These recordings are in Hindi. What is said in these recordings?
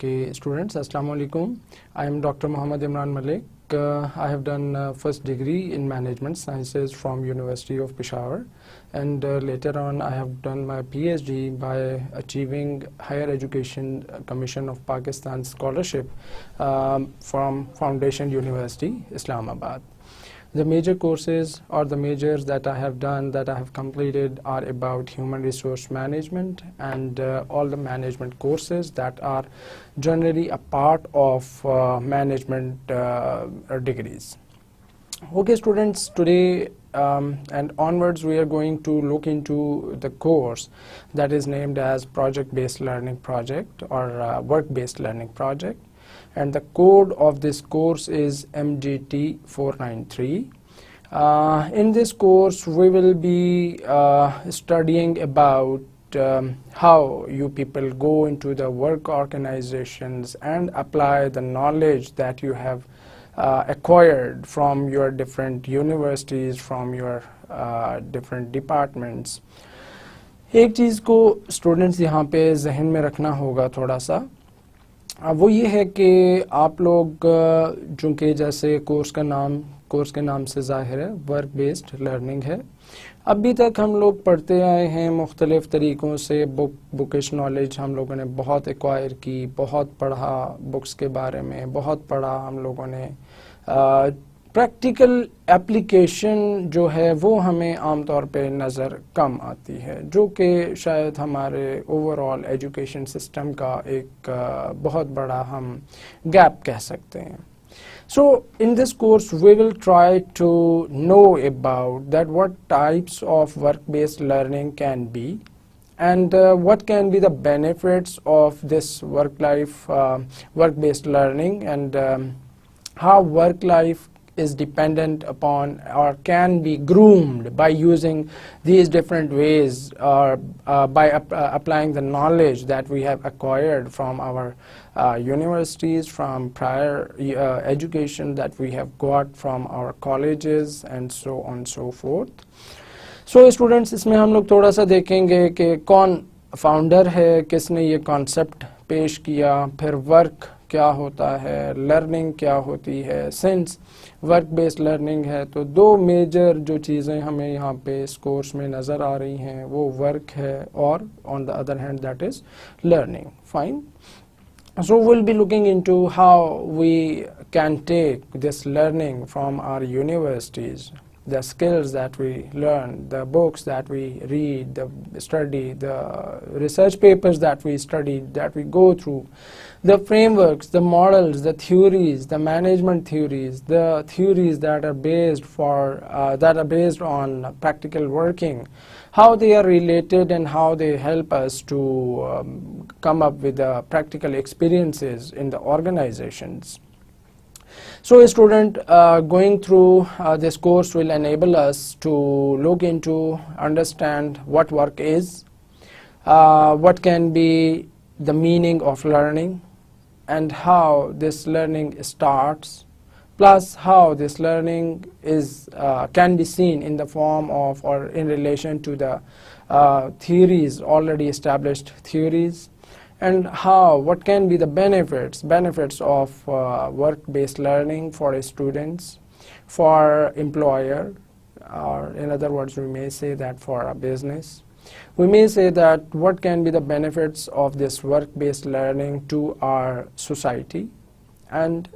Okay, students, Assalamu alaikum. I am Dr. Muhammad Imran Malik. Uh, I have done uh, first degree in management sciences from University of Peshawar and uh, later on I have done my PhD by achieving Higher Education Commission of Pakistan scholarship um, from Foundation University, Islamabad. The major courses or the majors that I have done that I have completed are about human resource management and uh, all the management courses that are generally a part of uh, management uh, degrees. Okay students, today um, and onwards we are going to look into the course that is named as project based learning project or uh, work based learning project and the code of this course is MGT 493. Uh, in this course we will be uh, studying about um, how you people go into the work organizations and apply the knowledge that you have uh, acquired from your different universities, from your uh, different departments. एक चीज़ को स्टूडेंट्स यहाँ पे जहन में रखना होगा थोड़ा सा वो ये है कि आप लोग चूँकि जैसे कोर्स का नाम, कोर्स के नाम से ज़ाहिर है, वर्क बेस्ड लर्निंग है। अभी तक हम लोग पढ़ते आए हैं मुख्तलिफ़ तरीक़ों से, बुक, बुकिश नॉलेज हम लोगों ने बहुत एक्वायर की, बहुत पढ़ा बुक्स के बारे में, बहुत पढ़ा हम लोगों ने। प्रैक्टिकल एप्लीकेशन जो है, वो हमें आमतौर पे नज़र कम आती है, जो कि शायद हमारे ओवरऑल एजुकेशन सिस्टम का एक बहुत बड़ा हम गैप कह सकते हैं। So in this course we will try to know about that what types of work based learning can be and what can be the benefits of this work life work based learning and how work life is dependent upon or can be groomed by using these different ways or uh, by uh, applying the knowledge that we have acquired from our uh, universities, from prior uh, education that we have got from our colleges and so on and so forth. So students इसमें हम लोग थोड़ा सा देखेंगे कि कौन फाउंडर है किसने ये कॉन्सेप्ट पेश किया फिर वर्क क्या होता है लर्निंग क्या होती है सिंस वर्क बेस्ड लर्निंग है तो दो मेजर जो चीज़ें हमें यहाँ पे इस कोर्स में नज़र आ रही हैं वो वर्क है और on the other hand that is learning fine so we'll be looking into how we can take this learning from our universities the skills that we learn, the books that we read, the study, the research papers that we study, that we go through, the frameworks, the models, the theories, the management theories, the theories that are based for uh, that are based on practical working, how they are related and how they help us to um, come up with the practical experiences in the organizations. So a student uh, going through uh, this course will enable us to look into, understand what work is, uh, what can be the meaning of learning, and how this learning starts, plus how this learning is uh, can be seen in the form of or in relation to the uh, theories, already established theories, and how, what can be the benefits, benefits of uh, work-based learning for students, for employer, or in other words, we may say that for a business. We may say that what can be the benefits of this work-based learning to our society? And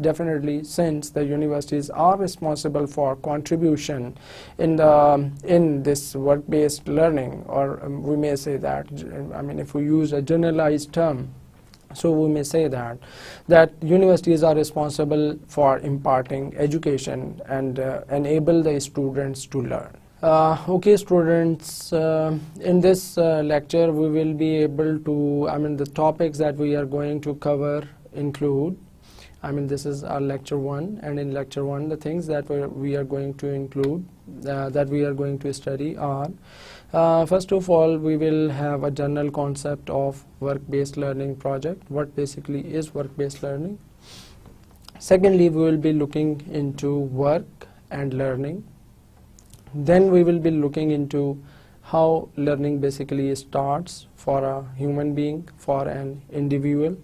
definitely since the universities are responsible for contribution in the in this work-based learning or um, we may say that I mean if we use a generalized term so we may say that that universities are responsible for imparting education and uh, enable the students to learn uh, okay students uh, in this uh, lecture we will be able to I mean the topics that we are going to cover include I mean this is our lecture one and in lecture one the things that we are going to include uh, that we are going to study are uh, first of all we will have a general concept of work-based learning project what basically is work-based learning. Secondly we will be looking into work and learning then we will be looking into how learning basically starts for a human being for an individual.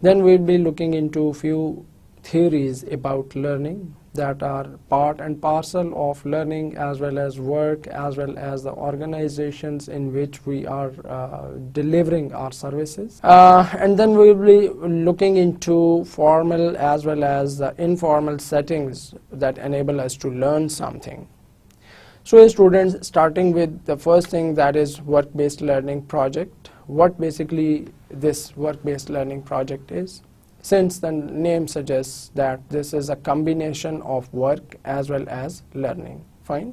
Then we'll be looking into few theories about learning that are part and parcel of learning as well as work as well as the organizations in which we are uh, delivering our services. Uh, and then we will be looking into formal as well as the informal settings that enable us to learn something so students starting with the first thing that is work-based learning project what basically this work-based learning project is since the name suggests that this is a combination of work as well as learning fine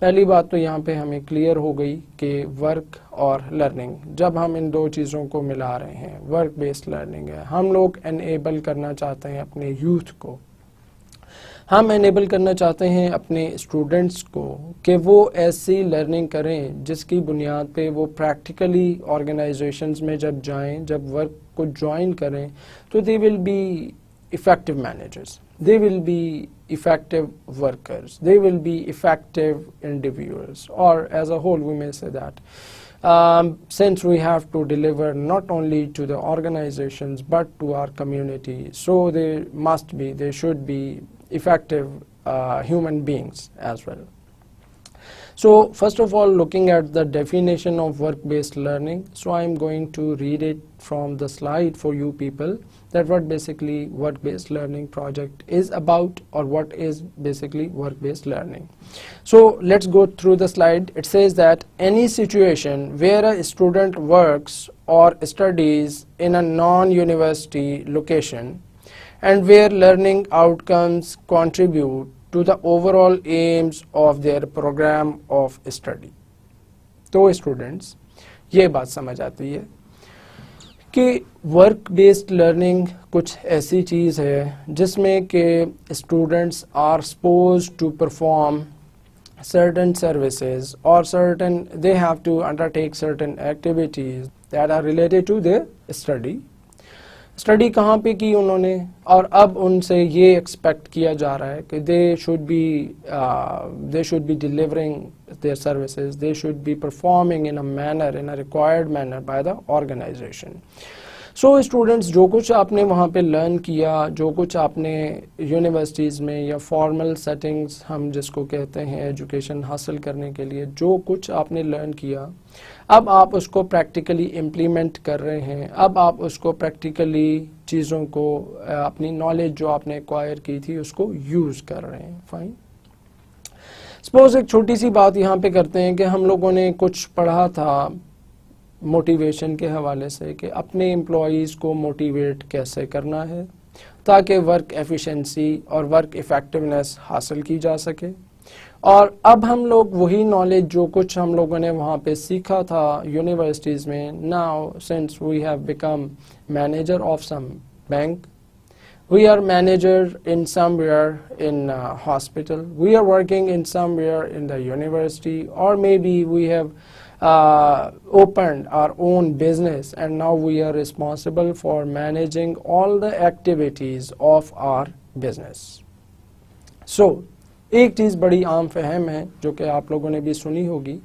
पहली बात तो यहाँ पे हमें क्लियर हो गई कि वर्क और लर्निंग जब हम इन दो चीज़ों को मिला रहे हैं वर्क बेस्ड लर्निंग है हम लोग एनेबल करना चाहते हैं अपने यूथ को हम एनेबल करना चाहते हैं अपने स्टूडेंट्स को कि वो ऐसी लर्निंग करें जिसकी बुनियाद पे वो प्रैक्टिकली ऑर्गेनाइजेशन में जब जाएँ, जब वर्क को ज्वाइन करें तो they will be effective managers they will be effective workers they will be effective individuals और as a whole we may say that um since we have to deliver not only to the organizations, but to our community, so there must be there should be effective uh, human beings as well. So first of all looking at the definition of work-based learning so I'm going to read it from the slide for you people that what basically work-based learning project is about or what is basically work-based learning. So let's go through the slide. It says that any situation where a student works or studies in a non-university location and where learning outcomes contribute to the overall aims of their program of study. तो स्टूडेंट्स ये बात समझ आती है कि वर्क बेस्ड लर्निंग कुछ ऐसी चीज़ है जिसमें कि students are suppose to perform certain services or certain they have to undertake certain activities that are related to their study study कहाँ पे की उन्होंने? और अब उनसे ये एक्सपेक्ट किया जा रहा है कि they should be they should be delivering their services they should be performing in a manner in a required manner by the organization so so, students जो कुछ आपने वहाँ पे लर्न किया जो कुछ आपने यूनिवर्सिटीज़ में या फॉर्मल सेटिंग्स हम जिसको कहते हैं एजुकेशन हासिल करने के लिए जो कुछ आपने लर्न किया अब आप उसको प्रैक्टिकली इम्प्लीमेंट कर रहे हैं अब आप उसको प्रैक्टिकली चीज़ों को अपनी नॉलेज जो आपने एक्वायर की थी उसको यूज़ कर रहे हैं। फाइन सपोज़ एक छोटी सी बात यहाँ पे करते हैं कि हम लोगों ने कुछ पढ़ा था मोटिवेशन के हवाले से कि अपने एम्प्लॉज़ को मोटिवेट कैसे करना है ताकि वर्क एफिशिएंसी और वर्क इफ़ेक्टिवनेस हासिल की जा सके। और अब हम लोग वही नॉलेज जो कुछ हम लोगों ने वहाँ पे सीखा था यूनिवर्सिटीज़ में now since we have become manager of some bank we are manager in somewhere in uh, hospital. We are working in somewhere in the university or maybe we have uh, opened our own business and now we are responsible for managing all the activities of our business so एक चीज़ बड़ी आम फहम है जो कि आप लोगों ने भी सुनी होगी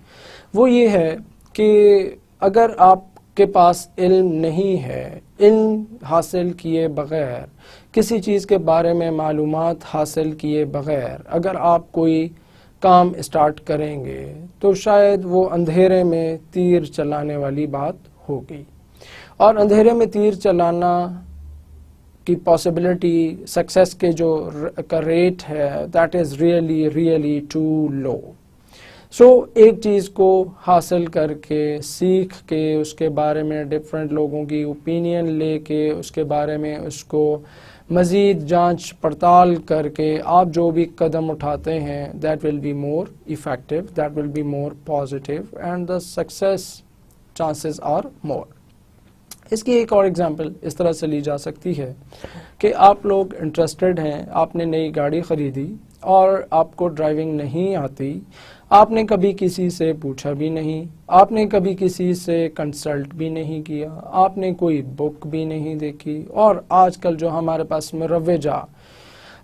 वो ये है कि अगर आपके पास इल्म नहीं है इल्म हासिल किए बगैर किसी चीज़ के बारे में मालूम हासिल किए बगैर अगर आप कोई काम स्टार्ट करेंगे तो शायद वो अंधेरे में तीर चलाने वाली बात होगी। और अंधेरे में तीर चलाना की पॉसिबिलिटी सक्सेस के जो का रेट है that is really really too low so एक चीज़ को हासिल करके, सीख के, उसके बारे में डिफरेंट लोगों की ओपिनियन लेके, उसके बारे में उसको मज़ीद जाँच पड़ताल करके आप जो भी कदम उठाते हैं that will be more effective that will be more positive and the success chances are more इसकी एक और एग्जांपल इस तरह से ली जा सकती है कि आप लोग इंटरेस्टेड हैं, आपने नई गाड़ी ख़रीदी और आपको ड्राइविंग नहीं आती आपने कभी किसी से पूछा भी नहीं, आपने कभी किसी से कंसल्ट भी नहीं किया, आपने कोई बुक भी नहीं देखी, और आजकल जो हमारे पास मरवजा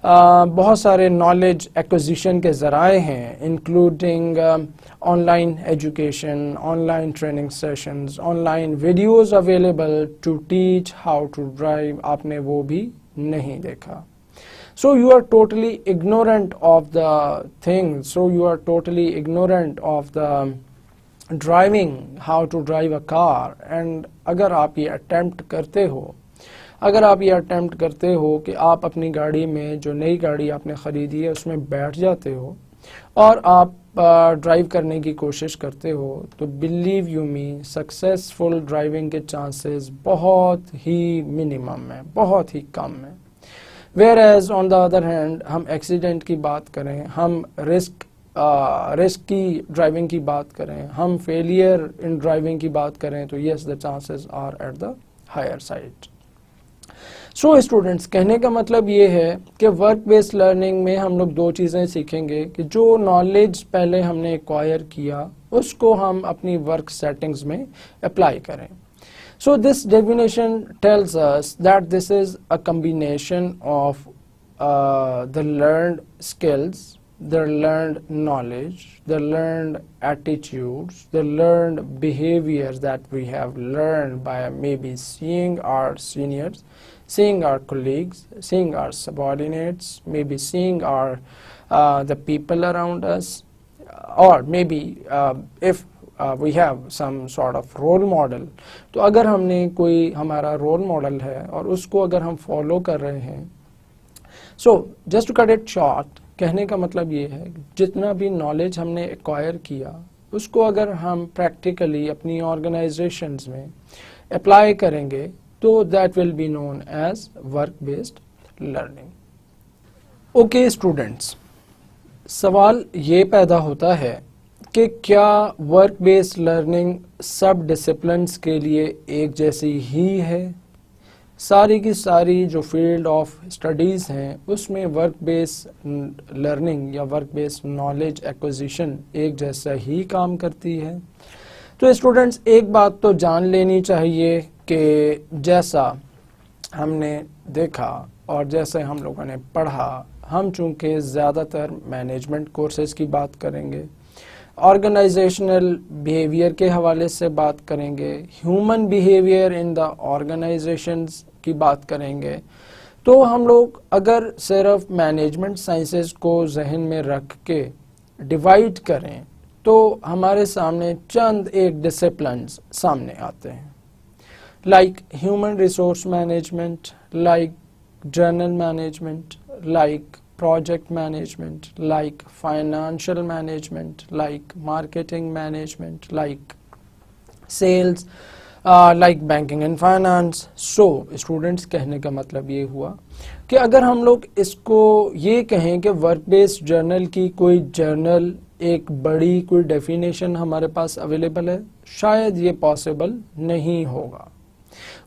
बहुत सारे नॉलेज एक्विजिशन के ज़राए हैं including online education online training sessions online videos available to teach how to drive आपने वो भी नहीं देखा। So you are totally ignorant of the thing. So you are totally ignorant of the driving, how to drive a car. And अगर आप ये attempt करते हो, अगर आप ये अटैम्प्ट करते हो कि आप अपनी गाड़ी में, जो नई गाड़ी आपने ख़रीदी है, उसमें बैठ जाते हो और आप ड्राइव करने की कोशिश करते हो तो believe you me successful driving के चांसेस बहुत ही मिनिमम है, बहुत ही कम है। Where as on the other hand हम एक्सीडेंट की बात करें, हम रिस्क रिस्क की ड्राइविंग की बात करें, हम फेलियर इन ड्राइविंग की बात करें तो yes the chances are at the higher side so students कहने का मतलब ये है कि वर्क बेस्ड लर्निंग में हम लोग दो चीज़ें सीखेंगे कि जो नॉलेज पहले हमने एक्वायर किया, उसको हम अपनी वर्क सेटिंग्स में अप्लाई करें। So this definition tells us that this is a combination of uh, the learned skills, the learned knowledge, the learned attitudes, the learned behaviors that we have learned by maybe seeing our seniors, seeing our colleagues, seeing our subordinates, maybe seeing our uh, the people around us, or maybe uh, if we have some sort of role model. तो अगर हमने कोई हमारा रोल मॉडल है और उसको अगर हम फॉलो कर रहे हैं, so just to cut it short, कहने का मतलब ये है, जितना भी नॉलेज हमने एक्वायर किया, उसको अगर हम प्रैक्टिकली अपनी ऑर्गेनाइजेशंस में अप्लाई करेंगे तो that will be known as work based learning okay students सवाल ये पैदा होता है कि क्या वर्क बेस्ड लर्निंग सब डिसिप्लिन के लिए एक जैसी ही है? सारी की सारी जो फ़ील्ड ऑफ़ स्टडीज़ हैं, उसमें वर्क बेस लर्निंग या वर्क बेस्ड नॉलेज एक्विजिशन एक जैसा ही काम करती है। तो स्टूडेंट्स एक बात तो जान लेनी चाहिए कि जैसा हमने देखा और जैसे हम लोगों ने पढ़ा, हम चूँकि ज़्यादातर मैनेजमेंट कोर्सेज की बात करेंगे। ऑर्गेनाइजेशनल बिहेवियर के हवाले से बात करेंगे, human behaviour in the organizations की बात करेंगे। तो हम लोग अगर सिर्फ़ मैनेजमेंट साइंसेस को जहन में रख के डिवाइड करें तो हमारे सामने चंद एक डिसिप्लिन सामने आते हैं। Like human resource management like general management like project management, like financial management, like marketing management, like sales, uh, like banking and finance. So students कहने का मतलब ये हुआ कि अगर हम लोग इसको ये कहें कि वर्क बेस्ड जर्नल की कोई जर्नल एक बड़ी कोई डेफिनेशन हमारे पास अवेलेबल है शायद ये पॉसिबल नहीं होगा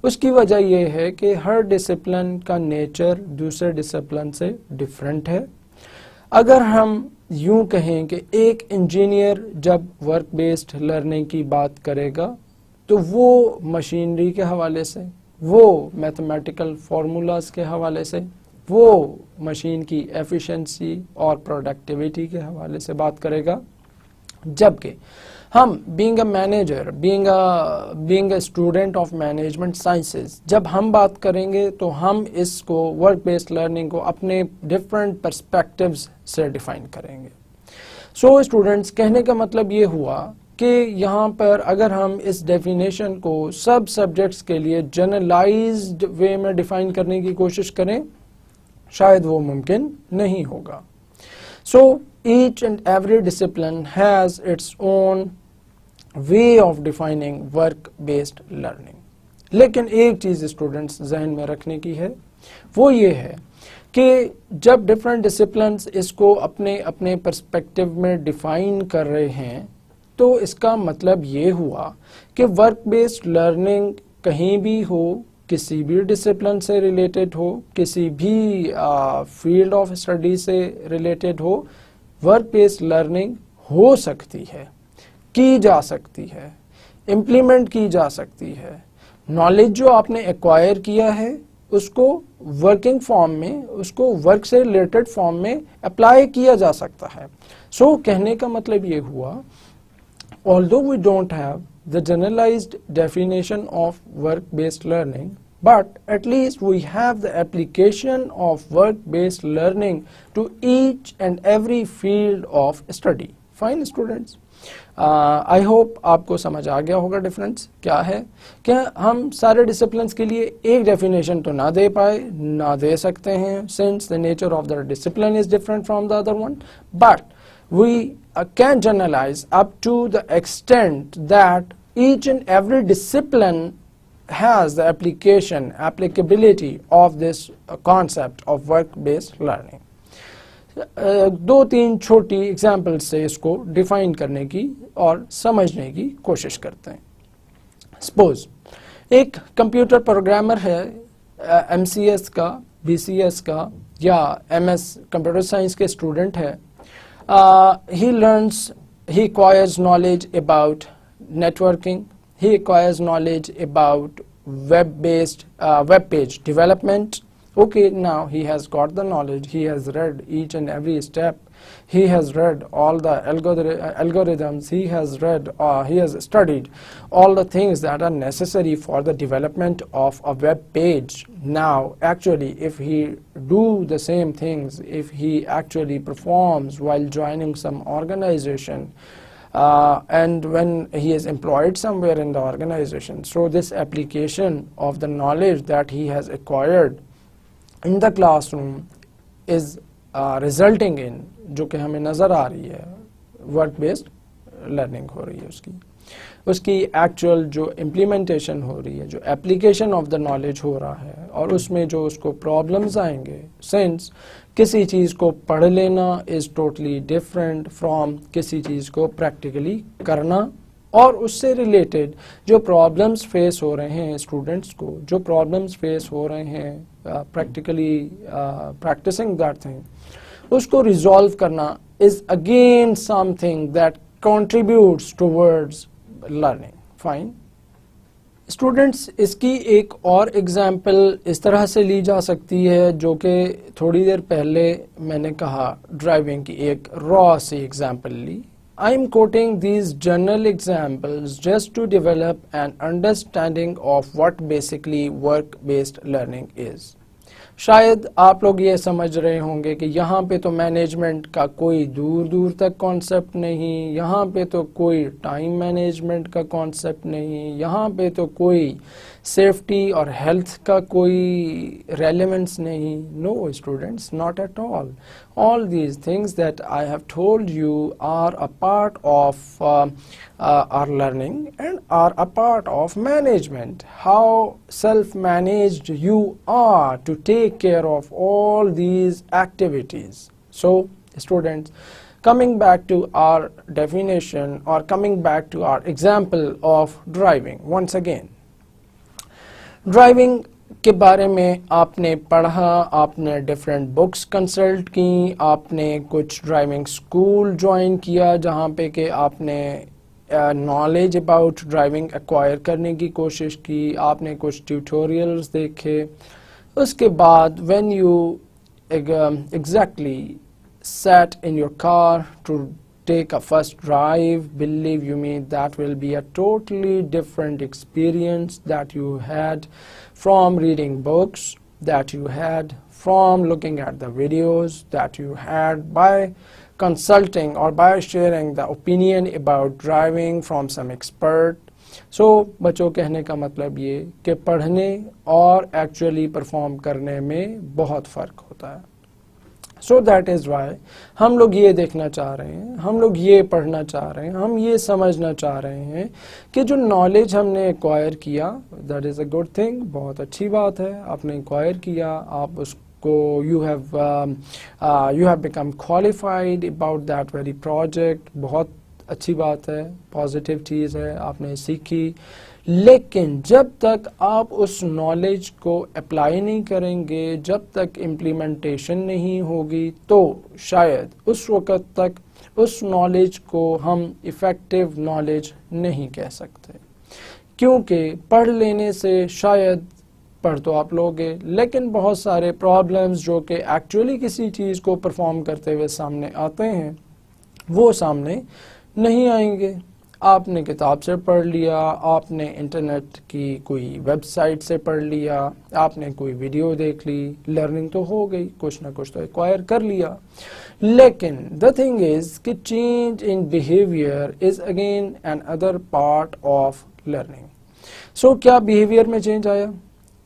उसकी वजह यह है कि हर डिसिप्लिन का नेचर दूसरे डिसिप्लिन से डिफरेंट है। अगर हम यूँ कहें कि एक इंजीनियर जब वर्क बेस्ड लर्निंग की बात करेगा तो वो मशीनरी के हवाले से, वो मैथमेटिकल फार्मूलाज के हवाले से, वो मशीन की एफिशिएंसी और प्रोडक्टिविटी के हवाले से बात करेगा। जबकि हम being a manager being being a student of management sciences जब हम बात करेंगे तो हम इसको वर्क बेस्ड लर्निंग को अपने डिफरेंट परस्पेक्टिव्स से डिफाइन करेंगे। सो so, स्टूडेंट्स कहने का मतलब ये हुआ कि यहाँ पर अगर हम इस डेफिनेशन को सब सब्जेक्ट्स के लिए जनरलाइज्ड वे में डिफाइन करने की कोशिश करें शायद वो मुमकिन नहीं होगा। So each and every discipline has its own way of defining work based learning लेकिन एक चीज़ स्टूडेंट्स जहन में रखने की है, वो ये है कि जब डिफरेंट डिसिप्लिन इसको अपने अपने परस्पेक्टिव में डिफाइन कर रहे हैं तो इसका मतलब ये हुआ कि वर्क बेस्ड लर्निंग कहीं भी हो, किसी भी डिसिप्लिन से रिलेटेड हो, किसी भी फ़ील्ड ऑफ़ स्टडी से रिलेटेड हो वर्क बेस्ड लर्निंग हो सकती है। की जा सकती है इम्प्लीमेंट की जा सकती है। नॉलेज जो आपने एक्वायर किया है उसको वर्किंग फॉर्म में उसको वर्क से रिलेटेड फॉर्म में अप्लाई किया जा सकता है। सो so, कहने का मतलब ये हुआ although we don't have the generalize definition of work based learning but at least we have the application of work based learning to each and every field of study fine students I uh, hope आपको समझ आ गया होगा डिफरेंस क्या है। क्या हम सारे डिसिप्लिन के लिए एक डेफिनेशन तो ना दे पाए ना दे सकते हैं since the nature of the discipline is different from the other one but we can generalize up to the extent that each and every discipline has the application applicability of this uh, concept of work based learning. दो तीन छोटी एग्ज़ाम्पल से इसको डिफाइन करने की और समझने की कोशिश करते हैं। सपोज़ एक कंप्यूटर प्रोग्रामर है एम एस का बी सी एस का, या एम एस कंप्यूटर साइंस के स्टूडेंट है। He learns he acquires knowledge about networking he acquires knowledge about web based web page development okay now he has got the knowledge he has read each and every step he has read all the algorithms he has read uh, he has studied all the things that are necessary for the development of a web page. Now actually if he do the same things if he actually performs while joining some organization uh, and when he is employed somewhere in the organization. So this application of the knowledge that he has acquired in the classroom is resulting in जो कि हमें नज़र आ रही है वर्क बेस्ड लर्निंग हो रही है उसकी। उसकी एक्चुअल जो इम्प्लीमेंटेशन हो रही है, जो एप्लीकेशन ऑफ़ द नॉलेज हो रहा है, और उसमें जो उसको प्रॉब्लम्स आएँगे सिंस किसी चीज़ को पढ़ लेना इज़ टोटली डिफरेंट फ्रॉम किसी चीज़ को प्रैक्टिकली करना, और उससे रिलेटेड जो प्रॉब्लम्स फेस हो रहे हैं स्टूडेंट्स को, जो प्रॉब्लम्स फेस हो रहे हैं प्रैक्टिकली प्रैक्टिसिंग दैट थिंग उसको रिजॉल्व करना is again something that contributes towards learning fine students इसकी एक और एग्ज़ाम्पल इस तरह से ली जा सकती है जो कि थोड़ी देर पहले मैंने कहा ड्राइविंग की एक रॉ सी एग्ज़ाम्पल ली। I am quoting these general examples just to develop an understanding of what basically work-based learning is. शायद आप लोग ये समझ रहे होंगे कि यहाँ पे तो मैनेजमेंट का कोई दूर दूर तक कॉन्सेप्ट नहीं यहाँ पे तो कोई टाइम मैनेजमेंट का कॉन्सेप्ट नहीं यहाँ पे तो कोई सेफ्टी और हेल्थ का कोई रेलिवेंस नहीं no students not at all all these things that I have told you are a part of uh, uh, our learning and are a part of management. How self-managed you are to take care of all these activities. So students, coming back to our definition or coming back to our example of driving once again. Driving के बारे में आपने पढ़ा, आपने डिफरेंट बुक्स कंसल्ट की, आपने कुछ ड्राइविंग स्कूल ज्वाइन किया जहाँ पे कि आपने नॉलेज अबाउट ड्राइविंग एक्वायर करने की कोशिश की, आपने कुछ ट्यूटोरियल्स देखे। उसके बाद when you exactly set in your car to take a first drive believe you me that will be a totally different experience that you had from reading books that you had from looking at the videos that you had by consulting or by sharing the opinion about driving from some expert so so बच्चों कहने का मतलब ये कि पढ़ने और एक्चुअली परफॉर्म करने में बहुत फ़र्क होता है सो दैट इज़ वाई हम लोग ये देखना चाह रहे हैं, हम लोग ये पढ़ना चाह रहे हैं, हम ये समझना चाह रहे हैं कि जो नॉलेज हमने एक्वायर किया that is a good thing बहुत अच्छी बात है। आपने एक्वायर किया, आप उस उसको you have you have become qualified about that very project बहुत अच्छी बात है पॉजिटिव चीज़ है, आपने सीखी। लेकिन जब तक आप उस नॉलेज को अप्लाई नहीं करेंगे, जब तक इम्प्लीमेंटेशन नहीं होगी तो शायद उस वक़्त तक उस नॉलेज को हम इफ़ेक्टिव नॉलेज नहीं कह सकते। क्योंकि पढ़ लेने से शायद पढ़ तो आप लोगे, लेकिन बहुत सारे प्रॉब्लम्स जो कि एक्चुअली किसी चीज़ को परफॉर्म करते हुए सामने आते हैं, वो सामने नहीं आएँगे। आपने किताब से पढ़ लिया, आपने इंटरनेट की कोई वेबसाइट से पढ़ लिया, आपने कोई वीडियो देख ली, लर्निंग तो हो गई, कुछ ना कुछ तो एक्वायर कर लिया। लेकिन द थिंग इज़ कि change in behaviour is again another part of learning so क्या बिहेवियर में चेंज आया?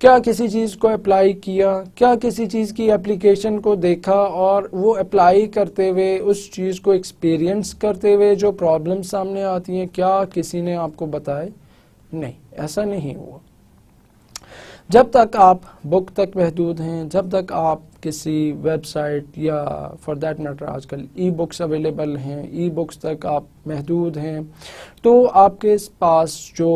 क्या किसी चीज़ को अप्लाई किया, क्या किसी चीज़ की एप्लीकेशन को देखा और वो अप्लाई करते हुए, उस चीज़ को एक्सपीरियंस करते हुए जो प्रॉब्लम सामने आती हैं, क्या किसी ने आपको बताए? नहीं, ऐसा नहीं हुआ। जब तक आप बुक तक महदूद हैं, जब तक आप किसी वेबसाइट या फॉर दैट मैटर आजकल ई बुक्स अवेलेबल हैं ई बुक्स तक आप महदूद हैं तो आपके पास जो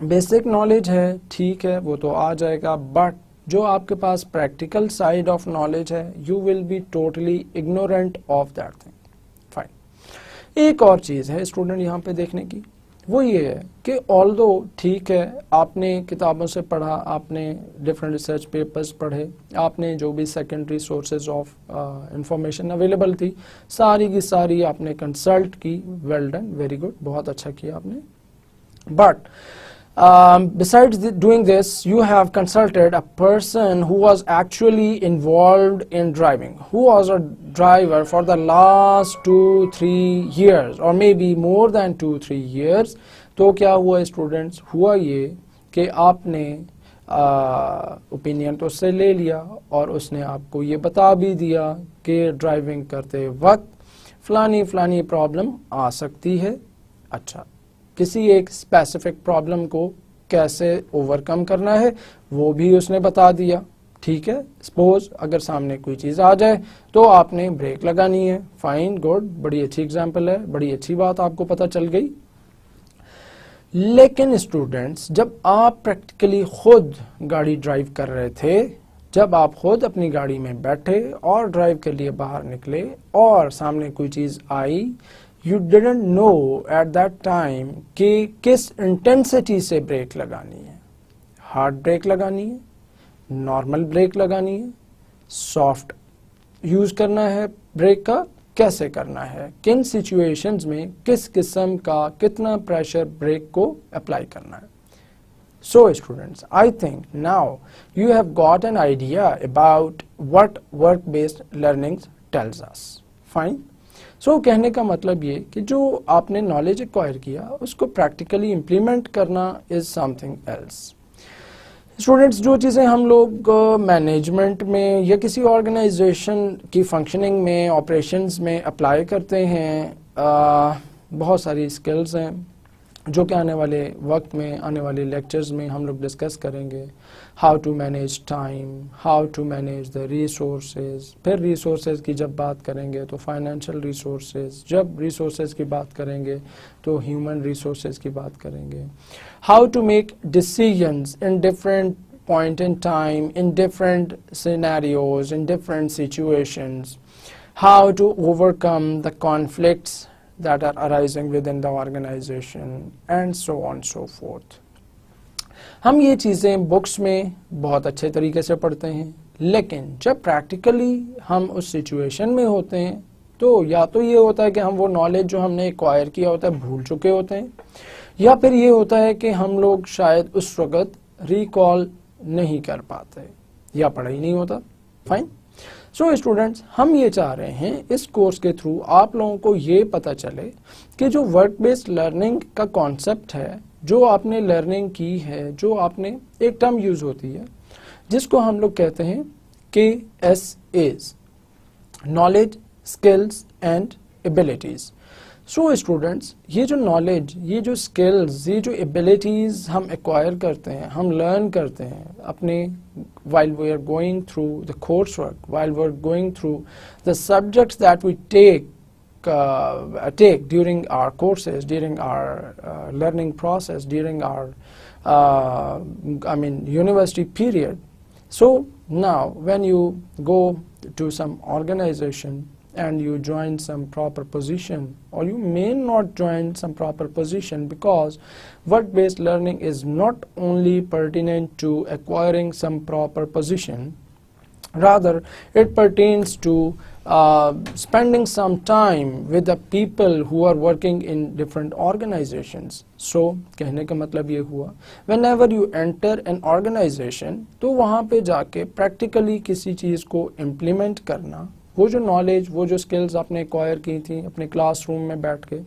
बेसिक नॉलेज है, ठीक है, वो तो आ जाएगा बट जो आपके पास प्रैक्टिकल साइड ऑफ़ नॉलेज है you will be totally ignorant of that thing fine एक और चीज़ है स्टूडेंट यहाँ पे देखने की, वो ये है कि ऑल दो ठीक है, आपने किताबों से पढ़ा, आपने डिफरेंट रिसर्च पेपर्स पढ़े, आपने जो भी secondary sources of information available थी, सारी की सारी आपने कंसल्ट की वेल डन वेरी गुड बहुत अच्छा किया आपने। But Um, besides doing this, you have consulted a person who was actually involved in driving, who was a driver for the last two, three years, or maybe more than two, three years. तो क्या हुआ स्टूडेंट्स हुआ ये कि आपने ओपिनियन तो उससे ले लिया और उसने आपको ये बता भी दिया कि ड्राइविंग करते वक्त फलानी फलानी प्रॉब्लम आ सकती है अच्छा किसी एक स्पेसिफिक प्रॉब्लम को कैसे ओवरकम करना है, वो भी उसने बता दिया। ठीक है? सपोज़ अगर सामने कोई चीज़ आ जाए तो आपने ब्रेक लगानी है। फाइन गुड बड़ी अच्छी एग्जांपल है, बड़ी अच्छी बात आपको पता चल गई। लेकिन स्टूडेंट्स जब आप प्रैक्टिकली खुद गाड़ी ड्राइव कर रहे थे, जब आप खुद अपनी गाड़ी में बैठे और ड्राइव के लिए बाहर निकले और सामने कोई चीज़ आई you didn't know at that time कि किस इंटेंसिटी से ब्रेक लगानी है। हार्ड ब्रेक लगानी है नॉर्मल ब्रेक लगानी है सॉफ्ट यूज़ करना है ब्रेक का कैसे करना है, किन सिचुएशंस में किस किस्म का कितना प्रेशर ब्रेक को अप्लाई करना है। So students I think now you have got an idea about what work based learning tells us fine so so, कहने का मतलब ये कि जो आपने नॉलेज एक्वायर किया उसको प्रैक्टिकली इम्प्लीमेंट करना इज़ समथिंग एल्स स्टूडेंट्स जो चीज़ें हम लोग मैनेजमेंट uh, में या किसी ऑर्गेनाइजेशन की फंक्शनिंग में ऑपरेशंस में अप्लाई करते हैं uh, बहुत सारी स्किल्स हैं जो कि आने वाले वक्त में आने वाले लेक्चर्स में हम लोग डिस्कस करेंगे। how to manage time how to manage the resources फिर रिसोर्सेज की जब बात करेंगे तो फाइनेंशियल रिसोर्सेज जब रिसोर्सेज की बात करेंगे तो ह्यूमन रिसोर्सेज की बात करेंगे how to make decisions in different point in time in different scenarios in different situations how to overcome the conflicts that are arising within the organization and so on so forth हम ये चीज़ें बुक्स में बहुत अच्छे तरीके से पढ़ते हैं, लेकिन जब प्रैक्टिकली हम उस सिचुएशन में होते हैं तो या तो ये होता है कि हम वो नॉलेज जो हमने एक्वायर किया होता है भूल चुके होते हैं, या फिर ये होता है कि हम लोग शायद उस वक़्त रिकॉल नहीं कर पाते या पढ़ा ही नहीं होता। फाइन सो स्टूडेंट्स हम ये चाह रहे हैं इस कोर्स के थ्रू आप लोगों को ये पता चले कि जो वर्क बेस्ड लर्निंग का कॉन्सेप्ट है जो आपने लर्निंग की है जो आपने एक टर्म यूज़ होती है जिसको हम लोग कहते हैं K S A's knowledge skills and abilities so students ये जो नॉलेज ये जो स्किल्स ये जो एबिलिटीज़ हम एक्वायर करते हैं हम लर्न करते हैं अपने while we are going through the coursework, while we're going through the subjects that we take uh, take during our courses, during our uh, learning process, during our uh, I mean university period. So now when you go to some organization and you join some proper position or you may not join some proper position because work-based learning is not only pertinent to acquiring some proper position rather it pertains to uh, spending some time with the people who are working in different organizations so कहने का मतलब ये हुआ whenever you enter an organization तो वहाँ पे जाके practically किसी चीज़ को implement करना वो जो knowledge वो जो skills आपने acquire की थी अपने classroom में बैठ के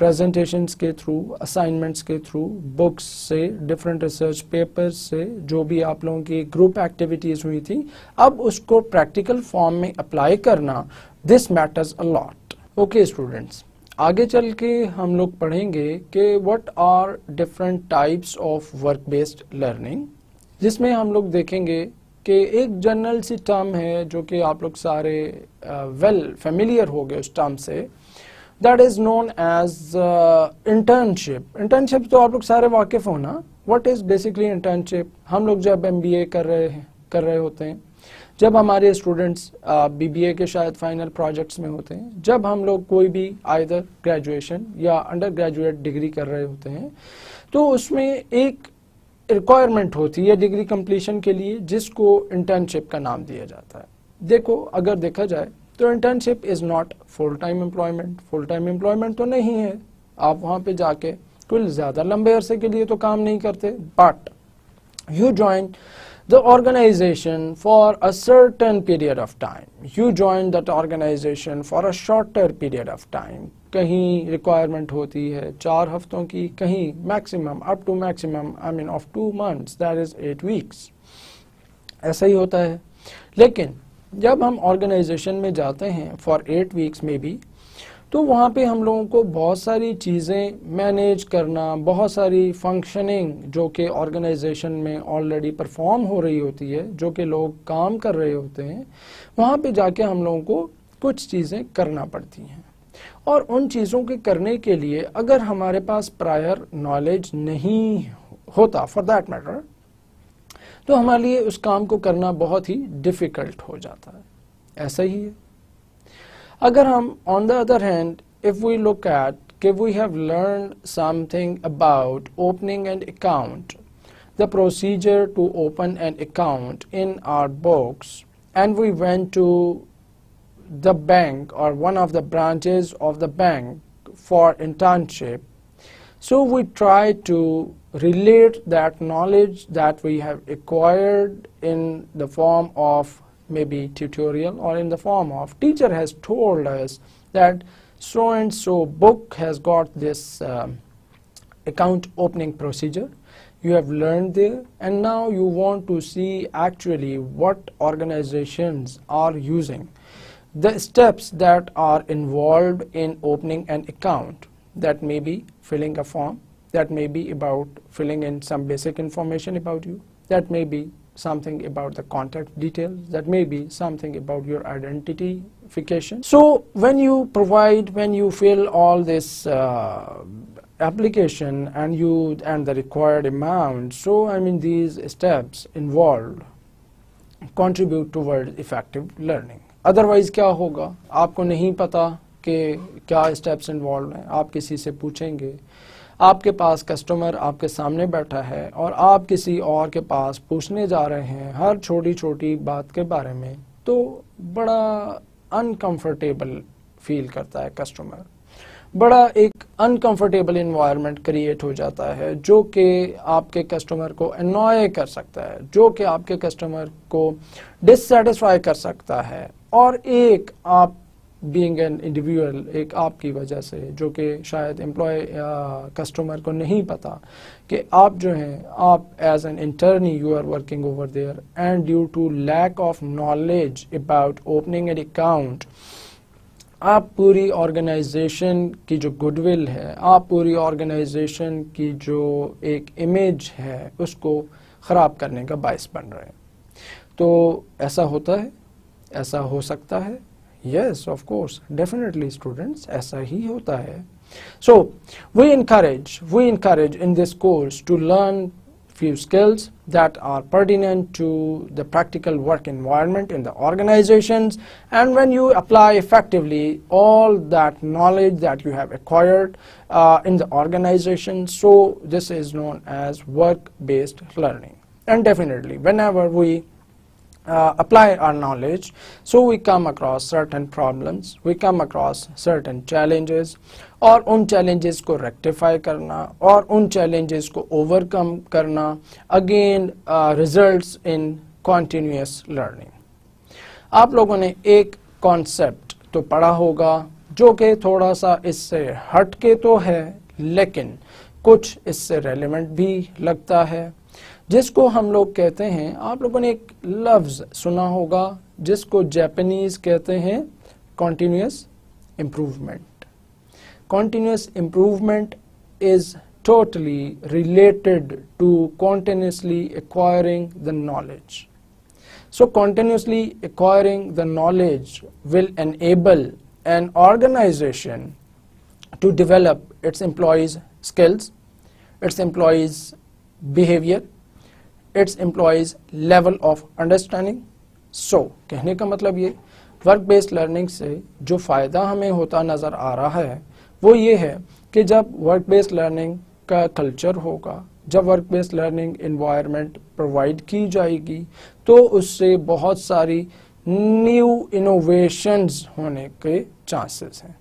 प्रेजेंटेशंस के थ्रू असाइनमेंट्स के थ्रू बुक्स से डिफरेंट रिसर्च पेपर्स से जो भी आप लोगों की ग्रुप एक्टिविटीज़ हुई थी अब उसको प्रैक्टिकल फॉर्म में अप्लाई करना this matters a lot okay students आगे चल के हम लोग पढ़ेंगे कि what are different types of work based learning जिसमें हम लोग देखेंगे कि एक जनरल सी टर्म है जो कि आप लोग सारे वेल uh, फेमिलियर हो गए उस टर्म से that is known as internship internship तो आप लोग सारे वाकिफ हो ना? व्हाट इज़ बेसिकली इंटर्नशिप हम लोग जब एमबीए कर रहे हैं कर रहे होते हैं जब हमारे स्टूडेंट्स बीबीए uh, के शायद फाइनल प्रोजेक्ट्स में होते हैं जब हम लोग कोई भी आइदर ग्रेजुएशन या अंडर ग्रेजुएट डिग्री कर रहे होते हैं तो उसमें एक रिक्वायरमेंट होती है डिग्री कंप्लीशन के लिए जिसको इंटर्नशिप का नाम दिया जाता है। देखो अगर देखा जाए तो internship is not full time employment full time employment तो नहीं है। आप वहाँ पे जाके कुल ज़्यादा लंबे अरसे के लिए तो काम नहीं करते। But you join the organization for a certain period of time. You join that organization for a shorter period of time. कहीं रिक्वायरमेंट होती है चार हफ्तों की, कहीं maximum up to maximum I mean of two months that is eight weeks ऐसा ही होता है। लेकिन जब हम ऑर्गेनाइजेशन में जाते हैं फॉर एट वीक्स में भी तो वहाँ पे हम लोगों को बहुत सारी चीज़ें मैनेज करना, बहुत सारी फंक्शनिंग जो कि ऑर्गेनाइजेशन में ऑलरेडी परफॉर्म हो रही होती है, जो कि लोग काम कर रहे होते हैं, वहाँ पे जाके हम लोगों को कुछ चीज़ें करना पड़ती हैं। और उन चीज़ों के करने के लिए अगर हमारे पास प्रायर नॉलेज नहीं होता फॉर दैट मैटर तो हमारे लिए उस काम को करना बहुत ही डिफ़िकल्ट हो जाता है। ऐसा ही है। अगर हम on the other hand if we look at कि we have learn something about opening and account the procedure to open and account in our box and we went to the bank और one of the branches of the bank for internship so we try to relate that knowledge that we have acquired in the form of maybe tutorial or in the form of teacher has told us that so and so book has got this um, account opening procedure. You have learned there and now you want to see actually what organizations are using. The steps that are involved in opening an account that may be filling a form that may be about filling in some basic information about you that may be something about the contact details that may be something about your identification so when you provide when you fill all this uh, application and you and the required amount so i mean these steps involved contribute toward effective learning otherwise क्या होगा आपको नहीं पता कि क्या स्टेप्स इन्वॉल्व हैं आप किसी से पूछेंगे आपके पास कस्टमर आपके सामने बैठा है और आप किसी और के पास पूछने जा रहे हैं हर छोटी छोटी बात के बारे में तो बड़ा अनकंफर्टेबल फील करता है कस्टमर बड़ा एक अनकंफर्टेबल इन्वायरमेंट क्रिएट हो जाता है, जो कि आपके कस्टमर को अनॉय कर सकता है, जो कि आपके कस्टमर को डिससेटिस्फाई कर सकता है और एक आप बीइंग एन इंडिविजुअल एक आपकी वजह से, जो कि शायद एम्प्लॉय कस्टमर को नहीं पता कि आप जो हैं, आप as an intern you are working over there and due to lack of knowledge about opening an account आप पूरी ऑर्गेनाइजेशन की जो गुडविल है, आप पूरी ऑर्गेनाइजेशन की जो एक इमेज है, उसको ख़राब करने का बायस बन रहे हैं। तो ऐसा होता है, ऐसा हो सकता है yes of course definitely students ऐसा ही होता है so we encourage we encourage in this course to learn few skills that are pertinent to the practical work environment in the organizations and when you apply effectively all that knowledge that you have acquired uh, in the organization so this is known as work based learning and definitely whenever we uh, apply our knowledge so we come across certain problems we come across certain challenges और उन challenges को rectify करना और उन challenges को overcome करना again uh, results in continuous learning आप लोगों ने एक concept तो पढ़ा होगा जो कि थोड़ा सा इससे हट के तो है लेकिन कुछ इससे relevant भी लगता है जिसको हम लोग कहते हैं आप लोगों ने एक लफ्ज सुना होगा जिसको जापानीज कहते हैं continuous improvement continuous improvement is totally related to continuously acquiring the knowledge. So continuously acquiring the knowledge will enable an organization to develop its employees skills, its employees behavior, its employees level of understanding so कहने का मतलब ये वर्क बेस्ड लर्निंग से जो फ़ायदा हमें होता नज़र आ रहा है, वो ये है कि जब वर्क बेस्ड लर्निंग का कल्चर होगा, जब work based learning environment provide की जाएगी तो उससे बहुत सारी न्यू इनोवेशंस होने के चांसेस हैं।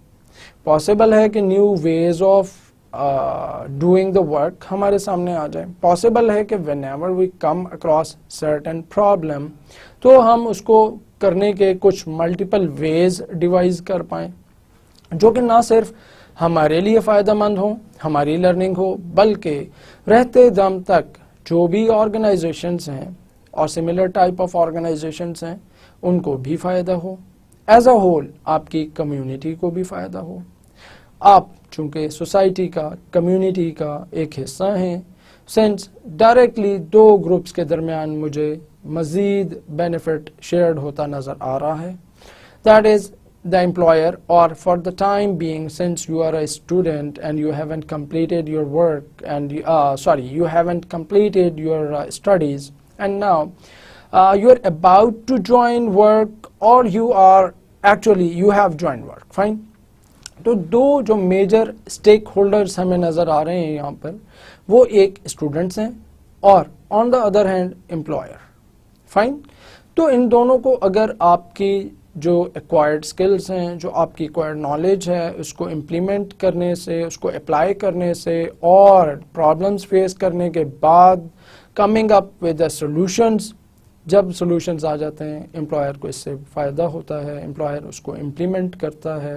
पॉसिबल है कि new ways of doing the work हमारे सामने आ जाए। पॉसिबल है कि whenever we come across certain problem तो हम उसको करने के कुछ मल्टीपल वेज डिवाइस कर पाए, जो कि ना सिर्फ़ हमारे लिए फ़ायदेमंद हो, हमारी लर्निंग हो, बल्कि रहते दम तक जो भी ऑर्गेनाइजेशंस हैं, और सिमिलर टाइप ऑफ़ ऑर्गेनाइजेशंस हैं, उनको भी फ़ायदा हो। एज अ होल आपकी कम्युनिटी को भी फ़ायदा हो। आप चूँकि सोसाइटी का, कम्यूनिटी का एक हिस्सा हैं। सेंस डायरेक्टली दो ग्रुप्स के दरमियान मुझे मजीद बेनिफिट शेयर होता नज़र आ रहा है। That is the employer or for the time being since you are a student and you haven't completed your work and sorry you haven't completed your studies and now you are about to join work or you are actually you have join work fine तो दो जो मेजर स्टेक होल्डर्स हमें नज़र आ रहे हैं यहाँ पर, वो एक स्टूडेंट्स हैं और on the other hand employer fine तो इन दोनों को अगर आपकी जो एक्वायर्ड स्किल्स हैं, जो आपकी एक्वायर्ड नॉलेज है, उसको इम्प्लीमेंट करने से, उसको अप्लाई करने से और प्रॉब्लम्स फेस करने के बाद coming up with the solutions जब सोल्यूशन आ जाते हैं एम्प्लॉयर को इससे फ़ायदा होता है एम्प्लॉयर उसको इम्प्लीमेंट करता है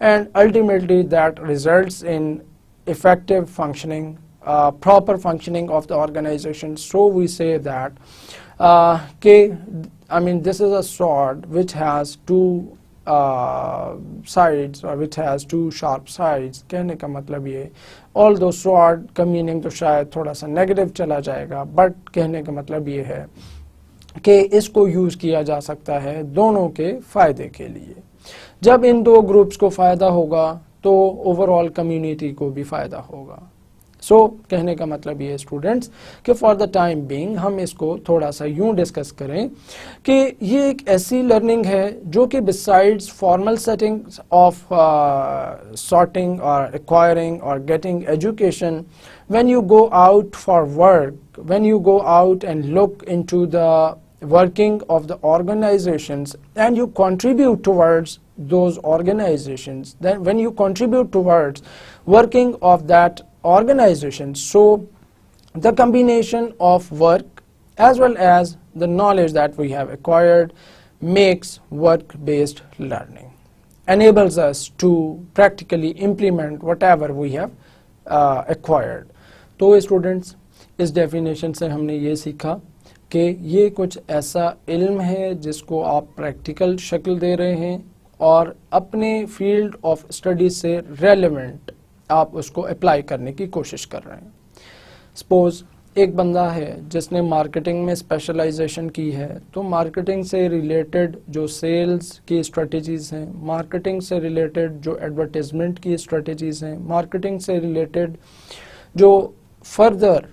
and ultimately that result in effective functioning proper functioning of the organization so we say that के I mean this is a sword which has two sides which has two sharp sides कहने का मतलब ये ऑल दो स्वाड का मीनिंग तो शायद थोड़ा सा नेगेटिव चला जाएगा बट कहने का मतलब ये है कि इसको यूज़ किया जा सकता है दोनों के फ़ायदे के लिए। जब इन दो ग्रुप्स को फ़ायदा होगा तो ओवरऑल कम्युनिटी को भी फ़ायदा होगा। सो so, कहने का मतलब ये स्टूडेंट्स कि फॉर द टाइम बीइंग हम इसको थोड़ा सा यूँ डिस्कस करें कि ये एक ऐसी लर्निंग है जो कि besides formal setting of sorting और एक्वायरिंग और getting education when you go out for work when you go out and look into the working of the organizations and you contribute towards those organizations then when you contribute towards working of that organization so the combination of work as well as the knowledge that we have acquired makes work-based learning enables us to practically implement whatever we have uh, acquired तो students इस definition से हमने ये सीखा कि ये कुछ ऐसा इल्म है जिसको आप प्रैक्टिकल शक्ल दे रहे हैं और अपने फ़ील्ड ऑफ़ स्टडी से रेलेवेंट आप उसको अप्लाई करने की कोशिश कर रहे हैं। सपोज़ एक बंदा है जिसने मार्केटिंग में स्पेशलाइजेशन की है तो मार्केटिंग से रिलेटेड जो सेल्स की स्ट्रेटजीज़ हैं मार्केटिंग से रिलेटेड जो एडवर्टीजमेंट की स्ट्रेटजीज़ हैं मार्केटिंग से रिलेटेड जो फर्दर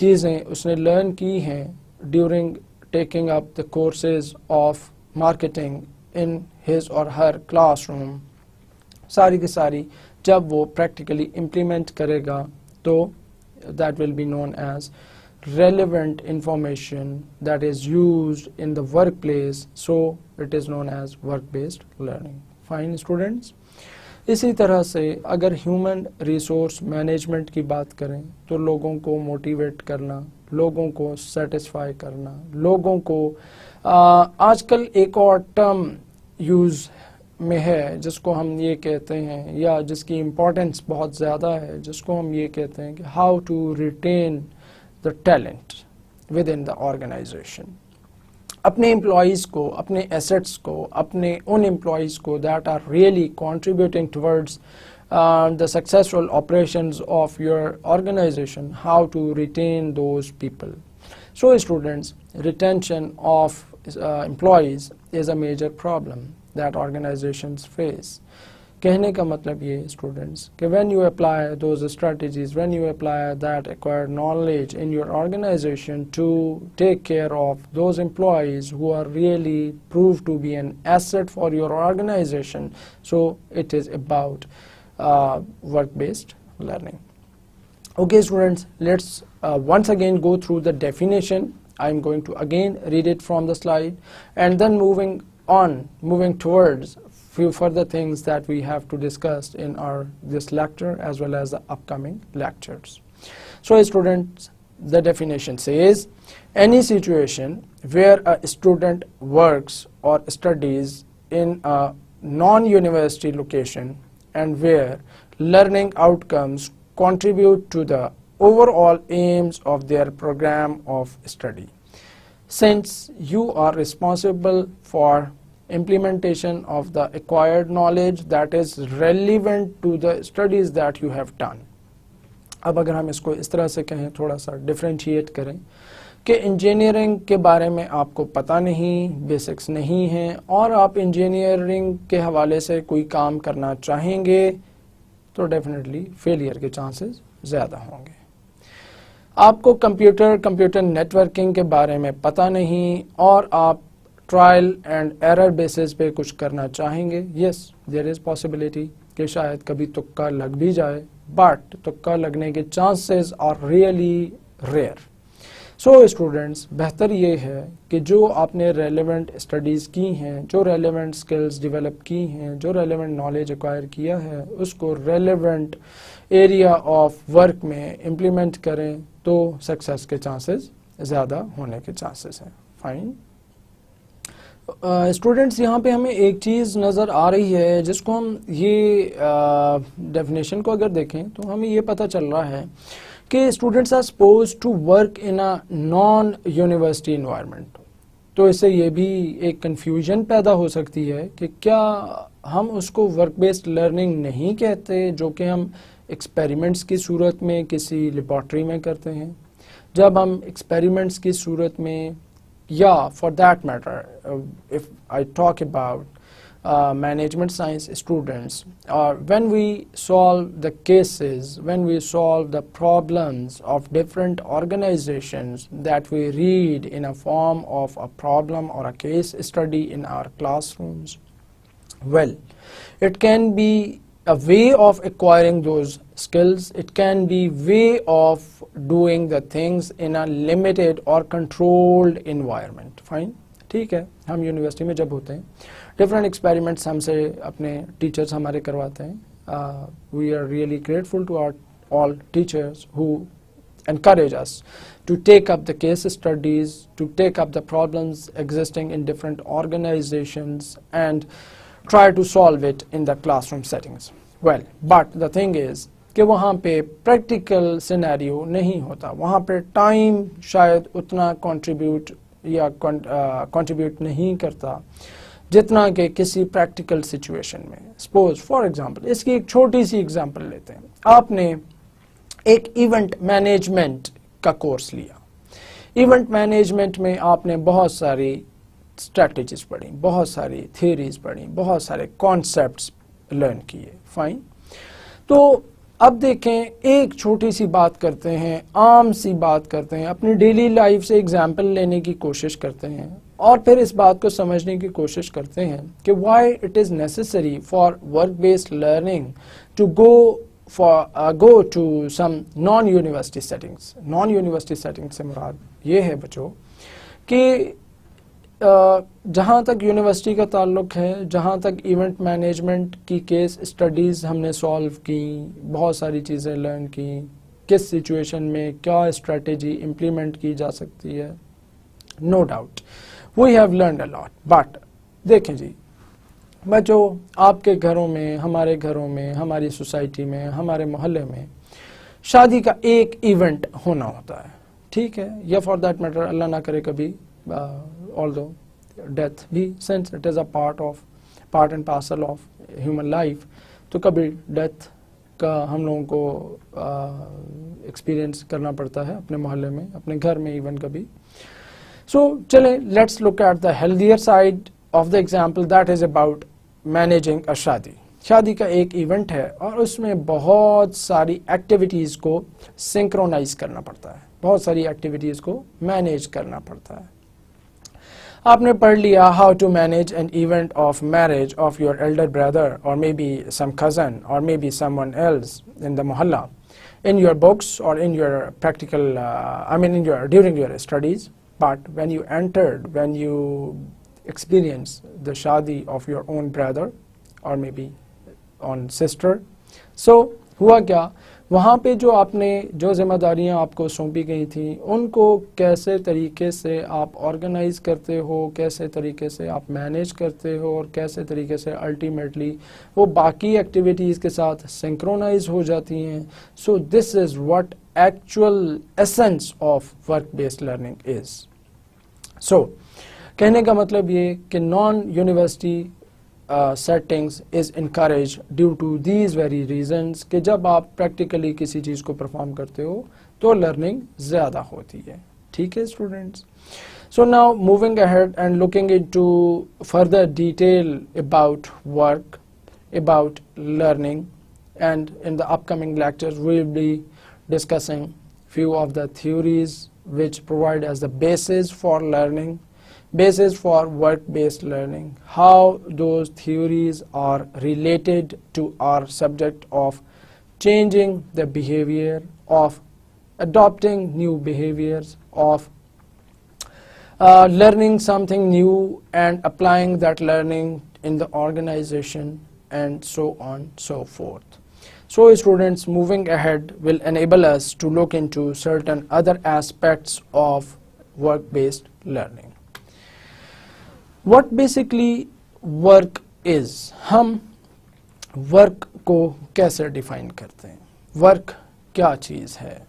चीज़ें उसने लर्न की हैं during taking up the courses of marketing in his or her classroom सारी की सारी जब वो प्रैक्टिकली इम्प्लीमेंट करेगा तो that will be known as relevant information that is used in the workplace so it is known as work based learning fine students इसी तरह से अगर ह्यूमन रिसोर्स मैनेजमेंट की बात करें तो लोगों को मोटिवेट करना, लोगों को सेटिस्फाई करना, लोगों को आजकल एक और टर्म यूज़ में है, जिसको हम ये कहते हैं, या जिसकी इम्पोर्टेंस बहुत ज़्यादा है, जिसको हम ये कहते हैं कि how to retain the talent within the organization अपने एम्प्लॉयज़ को अपने एसेट्स को अपने उन एम्प्लॉयज़ को that are really contributing towards the successful operations of your organization how to retain those people so students retention of employees is a major problem that organizations face. कहने का मतलब ये students कि when you apply those strategies, when you apply that acquired knowledge in your organization to take care of those employees who are really proved to be an asset for your organization, so it is about uh, work-based learning. Okay students, let's uh, once again go through the definition. I'm going to again read it from the slide and then moving on moving towards few further things that we have to discuss in our this lecture as well as the upcoming lectures. So students, the definition says any situation where a student works or studies in a non-university location and where learning outcomes contribute to the overall aims of their program of study since you are responsible for implementation of the acquired knowledge that is relevant to the studies that you have done. अब अगर हम इसको इस तरह से कहें, थोड़ा सा डिफ्रेंशिएट करें कि इंजीनियरिंग के बारे में आपको पता नहीं बेसिक्स नहीं हैं, और आप इंजीनियरिंग के हवाले से कोई काम करना चाहेंगे तो डेफिनेटली फेलियर के चांसेस ज़्यादा होंगे। आपको कंप्यूटर कंप्यूटर नेटवर्किंग के बारे में पता नहीं, और आप ट्रायल एंड एरर बेसिस पे कुछ करना चाहेंगे। यस देर इज़ पॉसिबिलिटी कि शायद कभी तुक्का लग भी जाए बट तुक्का लगने के chances are really rare so students बेहतर ये है कि जो आपने रेलिवेंट स्टडीज़ की हैं, जो रेलिवेंट स्किल्स डेवलप की हैं, जो रेलिवेंट नॉलेज एक्वायर किया है, उसको रेलिवेंट एरिया ऑफ़ वर्क में इम्प्लीमेंट करें तो सक्सेस के चांसेस ज़्यादा होने के चांसेस हैं। फाइन स्टूडेंट्स uh, यहाँ पे हमें एक चीज़ नज़र आ रही है जिसको हम ये डेफिनेशन uh, को अगर देखें तो हमें ये पता चल रहा है कि students are suppose to work in a non university environment तो इससे ये भी एक कंफ्यूजन पैदा हो सकती है कि क्या हम उसको वर्क बेस्ड लर्निंग नहीं कहते जो कि हम एक्सपेरिमेंट्स की सूरत में किसी लेबॉर्ट्री में करते हैं? जब हम एक्सपेरिमेंट्स की सूरत में Yeah, for that matter, uh, if I talk about uh, management science students, uh, when we solve the cases, when we solve the problems of different organizations that we read in a form of a problem or a case study in our classrooms, well, it can be a way of acquiring those skills it can be way of doing the things in a limited or controlled environment fine ठीक है हम यूनिवर्सिटी में जब होते हैं डिफरेंट एक्सपेरिमेंट्स हमसे अपने टीचर्स हमारे करवाते हैं we are really grateful to our all teachers who encourage us to take up the case studies, to take up the problems existing in different organizations and try to solve it in the classroom settings. Well, but the thing is कि वहाँ पे प्रैक्टिकल सिनेरियो नहीं होता। वहाँ पे टाइम शायद उतना कंट्रीब्यूट या कंट्रीब्यूट नहीं करता, जितना कि किसी प्रैक्टिकल सिचुएशन में। सपोज़ फॉर एग्जांपल इसकी एक छोटी सी एग्जांपल लेते हैं। आपने एक इवेंट मैनेजमेंट का कोर्स लिया। इवेंट मैनेजमेंट में आपने बहुत सारी स्ट्रेटजीज पढ़ी, बहुत सारी थियरीज पढ़ी, बहुत सारे कॉन्सेप्ट्स लर्न किए। फाइन तो अब देखें, एक छोटी सी बात करते हैं, आम सी बात करते हैं, अपनी डेली लाइफ से एग्ज़ाम्पल लेने की कोशिश करते हैं और फिर इस बात को समझने की कोशिश करते हैं कि why it is necessary for work based learning to go for go to some non university settings non university setting से मुराद ये है बच्चों कि जहाँ तक यूनिवर्सिटी का ताल्लुक है, जहाँ तक इवेंट मैनेजमेंट की केस स्टडीज़ हमने सॉल्व की, बहुत सारी चीज़ें लर्न की, किस सिचुएशन में क्या स्ट्रेटेजी इम्प्लीमेंट की जा सकती है no doubt we have learn a lot but देखें जी बच्चों आपके घरों में, हमारे घरों में, हमारी सोसाइटी में, हमारे मोहल्ले में, शादी का एक इवेंट होना होता है, ठीक है, या फॉर दैट मैटर अल्लाह ना करे कभी although death भी since it is a part of part and parcel of human life. तो कभी डेथ का हम लोगों को एक्सपीरियंस करना पड़ता है अपने मोहल्ले में अपने घर में इवन कभी। सो so, चले let's look at the healthier side of the example that is about managing a shaadi. शादी का एक इवेंट है और उसमें बहुत सारी एक्टिविटीज़ को सिंक्रोनाइज करना पड़ता है। बहुत सारी एक्टिविटीज़ को मैनेज करना पड़ता है। आपने पढ़ लिया how to manage an event of marriage of your elder brother or may be some cousin or may be someone else in the mohalla in your books or in your practical uh, i mean in your during your studies but when you entered when you experienced the shadi of your own brother or maybe on sister so हुआ क्या वहाँ पे जो आपने जो जिम्मेदारियाँ आपको सौंपी गई थी, उनको कैसे तरीके से आप ऑर्गेनाइज करते हो, कैसे तरीके से आप मैनेज करते हो और कैसे तरीके से अल्टीमेटली वो बाकी एक्टिविटीज़ के साथ सिंक्रोनाइज हो जाती हैं। So this is what actual essence of work based learning is so कहने का मतलब ये कि non university settings is increase due to these very reasons कि जब आप प्रैक्टिकली किसी चीज़ को परफॉर्म करते हो तो लर्निंग ज़्यादा होती है ठीक है students so now moving ahead and looking into further detail about work about learning and in the upcoming lectures we will be discussing few of the theories which provide as the basis for learning basis for work-based learning, how those theories are related to our subject of changing the behavior, of adopting new behaviors, of uh, learning something new and applying that learning in the organization and so on so forth. So students moving ahead will enable us to look into certain other aspects of work-based learning. What basically work is हम वर्क को कैसे डिफाइन करते हैं? वर्क क्या चीज़ है?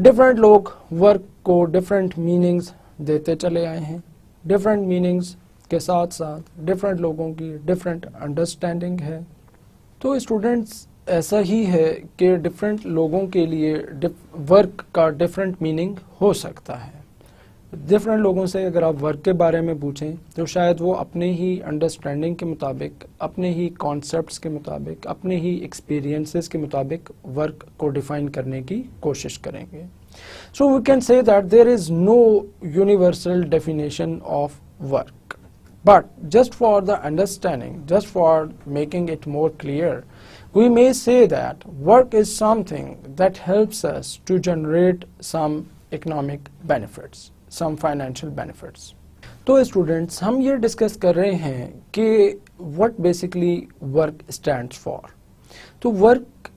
डिफरेंट लोग वर्क को डिफरेंट मीनिंग्स देते चले आए हैं। डिफरेंट मीनिंग्स के साथ साथ डिफरेंट लोगों की डिफरेंट अंडरस्टैंडिंग है। तो स्टूडेंट्स ऐसा ही है कि डिफरेंट लोगों के लिए वर्क का डिफरेंट मीनिंग हो सकता है। डिफरेंट लोगों से अगर आप वर्क के बारे में पूछें तो शायद वो अपने ही अंडरस्टैंडिंग के मुताबिक, अपने ही कॉन्सेप्ट्स के मुताबिक, अपने ही एक्सपीरियंसेस के मुताबिक वर्क को डिफाइन करने की कोशिश करेंगे so we can say that there is no universal definition of work but just for the understanding just for making it more clear we may say that work is something that helps us to generate some economic benefits. Some financial benefits तो स्टूडेंट्स हम ये डिस्कस कर रहे हैं कि what basically work stands for तो वर्क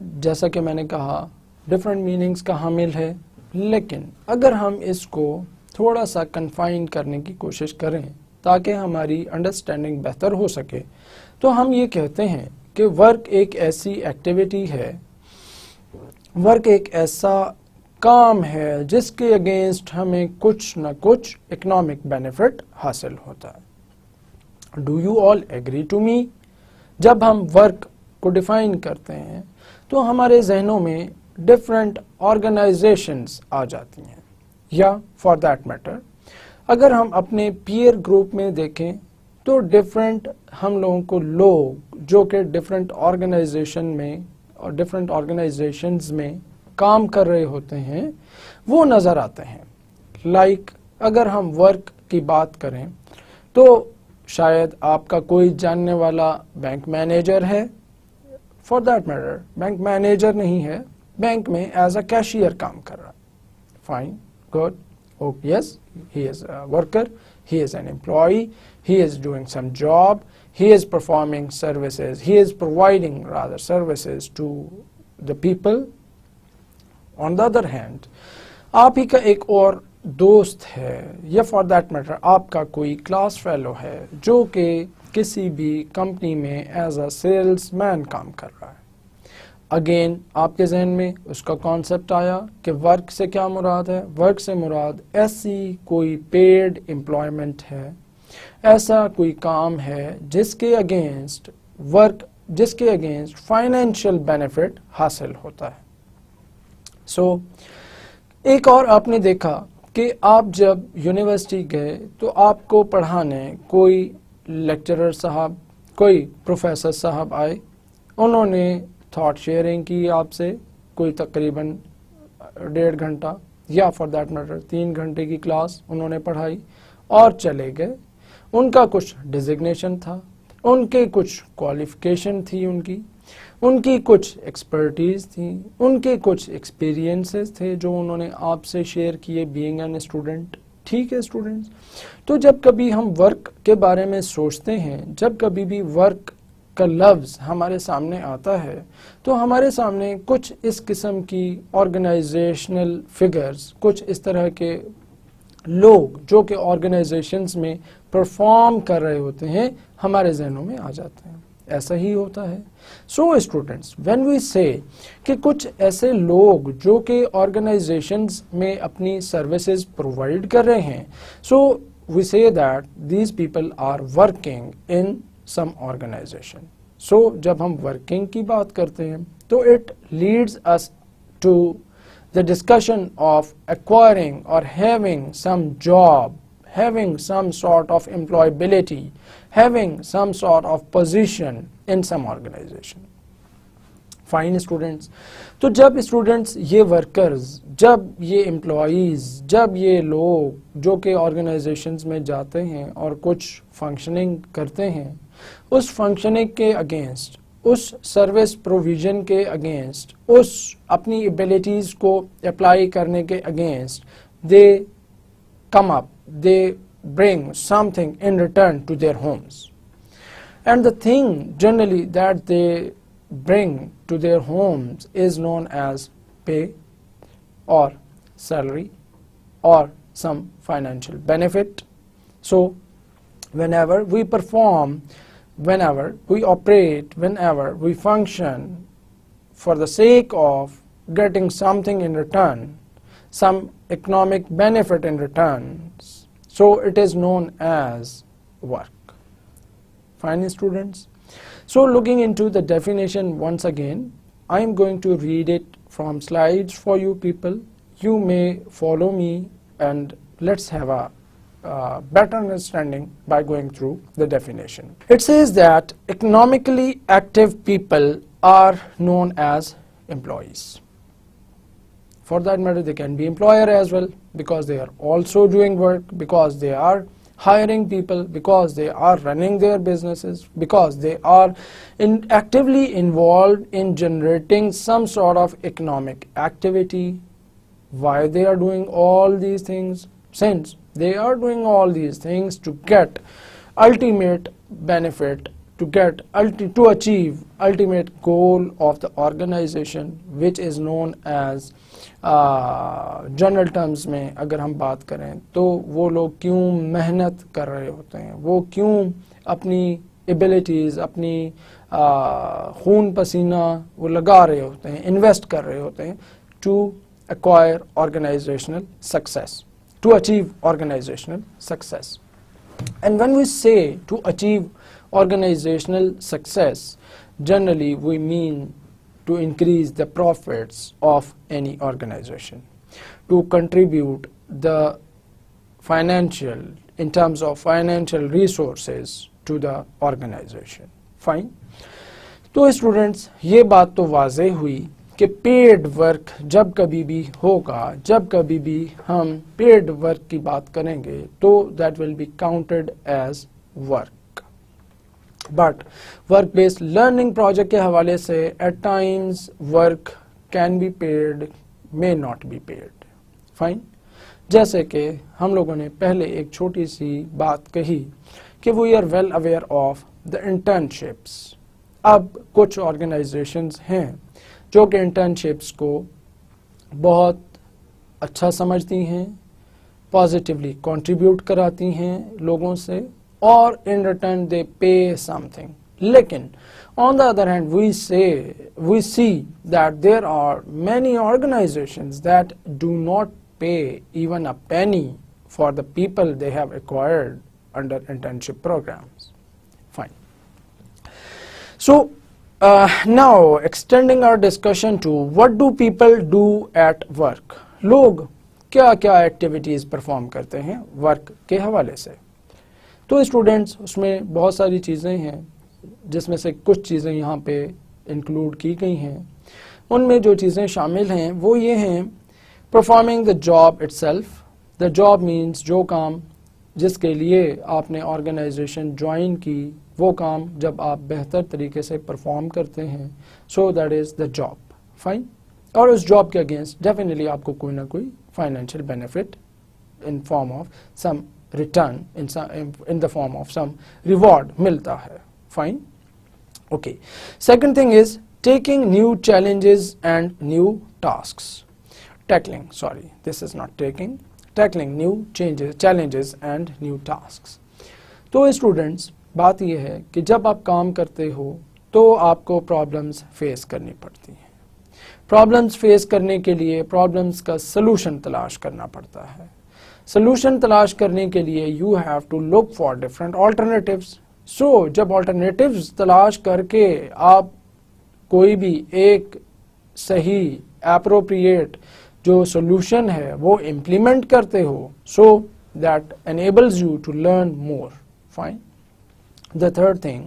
जैसा कि मैंने कहा डिफरेंट मीनिंग्स का हामिल है, लेकिन अगर हम इसको थोड़ा सा कन्फाइन करने की कोशिश करें, ताकि हमारी अंडरस्टैंडिंग बेहतर हो सके तो हम ये कहते हैं कि वर्क एक ऐसी एक्टिविटी है वर्क एक ऐसा काम है, जिसके अगेंस्ट हमें कुछ न कुछ इकोनॉमिक बेनिफिट हासिल होता है। Do you all agree to me जब हम वर्क को डिफाइन करते हैं तो हमारे जहनों में डिफरेंट ऑर्गेनाइजेशंस आ जाती हैं। या फॉर दैट मैटर अगर हम अपने पीयर ग्रुप में देखें तो डिफरेंट हम लोगों को लोग, जो कि डिफरेंट ऑर्गेनाइजेशन में और डिफरेंट ऑर्गेनाइजेशंस में काम कर रहे होते हैं वो नज़र आते हैं। लाइक like, अगर हम वर्क की बात करें तो शायद आपका कोई जानने वाला बैंक मैनेजर है। For that matter bank manager नहीं है बैंक में एज अ कैशियर काम कर रहा। है fine good okay yes he is worker he is an employee he is doing some job he is performing services he is providing rather services to the on the other hand, आप ही का एक और दोस्त है, या फॉर दैट मैटर आपका कोई क्लास फेलो है, जो कि किसी भी कंपनी में एज अ सेल्स मैन काम कर रहा है। अगेन आपके जहन में उसका कॉन्सेप्ट आया कि वर्क से क्या मुराद है? वर्क से मुराद ऐसी कोई पेड एम्प्लॉयमेंट है, ऐसा कोई काम है जिसके अगेंस्ट वर्क जिसके अगेंस्ट फाइनेंशियल बेनिफिट हासिल होता है। सो so, एक और आपने देखा कि आप जब यूनिवर्सिटी गए तो आपको पढ़ाने कोई लेक्चरर साहब कोई प्रोफेसर साहब आए। उन्होंने थॉट शेयरिंग की आपसे कोई तकरीबन डेढ़ घंटा या फॉर दैट मैटर तीन घंटे की क्लास उन्होंने पढ़ाई और चले गए। उनका कुछ डिजिग्नेशन था उनके कुछ क्वालिफिकेशन थी उनकी। उनकी कुछ एक्सपर्टीज थी, उनके कुछ एक्सपीरियंसेस थे जो उन्होंने आपसे शेयर किए बीइंग एन स्टूडेंट ठीक है स्टूडेंट्स तो जब कभी हम वर्क के बारे में सोचते हैं, जब कभी भी वर्क का लफ्ज़ हमारे सामने आता है तो हमारे सामने कुछ इस किस्म की ऑर्गेनाइजेशनल फिगर्स कुछ इस तरह के लोग जो कि ऑर्गेनाइजेशंस में परफॉर्म कर रहे होते हैं, हमारे जहनों में आ जाते हैं। ऐसा ही होता है। सो स्टूडेंट्स व्हेन वी से कि कुछ ऐसे लोग जो कि ऑर्गेनाइजेशंस में अपनी सर्विसेज़ प्रोवाइड कर रहे हैं so we say that these people are working in some organisation so जब हम वर्किंग की बात करते हैं तो it leads us to the discussion of acquiring और having some job having some sort of employability having some sort of position in some organization. Fine students तो जब स्टूडेंट्स ये वर्कर्स जब ये एम्प्लॉज़ जब ये लोग जो कि ऑर्गेनाइजेशंस में जाते हैं और कुछ फंक्शनिंग करते हैं, उस फंक्शनिंग के अगेंस्ट उस सर्विस प्रोविज़न के अगेंस्ट उस अपनी एबिलिटीज़ को अप्लाई करने के against they come up they bring something in return to their homes. And the thing generally that they bring to their homes is known as pay or salary or some financial benefit. So whenever we perform whenever we operate, whenever we function for the sake of getting something in return, some economic benefit in return, so it is known as work. Fine students. So looking into the definition once again, I am going to read it from slides for you people. You may follow me and let's have a uh, better understanding by going through the definition. It says that economically active people are known as employees. For that matter, they can be employer as well because they are also doing work, because they are hiring people, because they are running their businesses, because they are in actively involved in generating some sort of economic activity. Why they are doing all these things? Since they are doing all these things to get ultimate benefit, to get to achieve ultimate goal of the organization which is known as general terms में अगर हम बात करें तो वो लोग क्यों मेहनत कर रहे होते हैं वो क्यों अपनी एबिलिटीज़ अपनी खून पसीना वो लगा रहे होते हैं इन्वेस्ट कर रहे होते हैं to acquire organizational success to achieve organizational success and when we say to achieve organizational success generally we mean to increase the profits of any organization, to contribute the financial, in terms of financial resources to the organization fine तो स्टूडेंट्स ये बात तो वाजे हुई कि पेड वर्क जब कभी भी होगा जब कभी भी हम पेड वर्क की बात करेंगे तो that will be counted as work But work based learning project के हवाले से at times work can be paid may not be paid fine जैसे कि हम लोगों ने पहले एक छोटी सी बात कही कि we are well aware of the internships अब कुछ ऑर्गेनाइजेशंस हैं जो कि इंटर्नशिप्स को बहुत अच्छा समझती हैं पॉजिटिवली कंट्रीब्यूट कराती हैं लोगों से। और इन रिटर्न दे पे समथिंग लेकिन on the other hand we say we see that there are many organizations that do not pay even a penny for the people they have acquired under internship programs. Fine. So uh, now extending our discussion to what do people do at work? लोग क्या क्या एक्टिविटीज़ परफॉर्म करते हैं वर्क के हवाले से तो स्टूडेंट्स उसमें बहुत सारी चीज़ें हैं, जिसमें से कुछ चीज़ें यहाँ पे इंक्लूड की गई हैं। उनमें जो चीज़ें शामिल हैं, वो ये हैं performing the job itself the job means जो काम जिसके लिए आपने ऑर्गेनाइजेशन ज्वाइन की, वो काम जब आप बेहतर तरीके से परफॉर्म करते हैं so that is the job fine और उस जॉब के अगेंस्ट डेफिनेटली आपको कोई ना कोई financial benefit in form of some return in in the form of some reward मिलता है। Fine okay second thing is taking new challenges and new task tackling, sorry. This is not taking. Tackling new changes, challenges and new tasks. तो स्टूडेंट्स बात यह है कि जब आप काम करते हो तो आपको प्रॉब्लम्स फेस करनी पड़ती हैं। प्रॉब्लम्स फेस करने के लिए प्रॉब्लम्स का सलूशन तलाश करना पड़ता है। सलूशन तलाश करने के लिए you have to look for different alternatives so जब ऑल्टरनेटिव्स तलाश करके आप कोई भी एक सही अप्रोप्रिएट जो सोल्यूशन है वो इम्प्लीमेंट करते हो so that enables you to learn more fine the third thing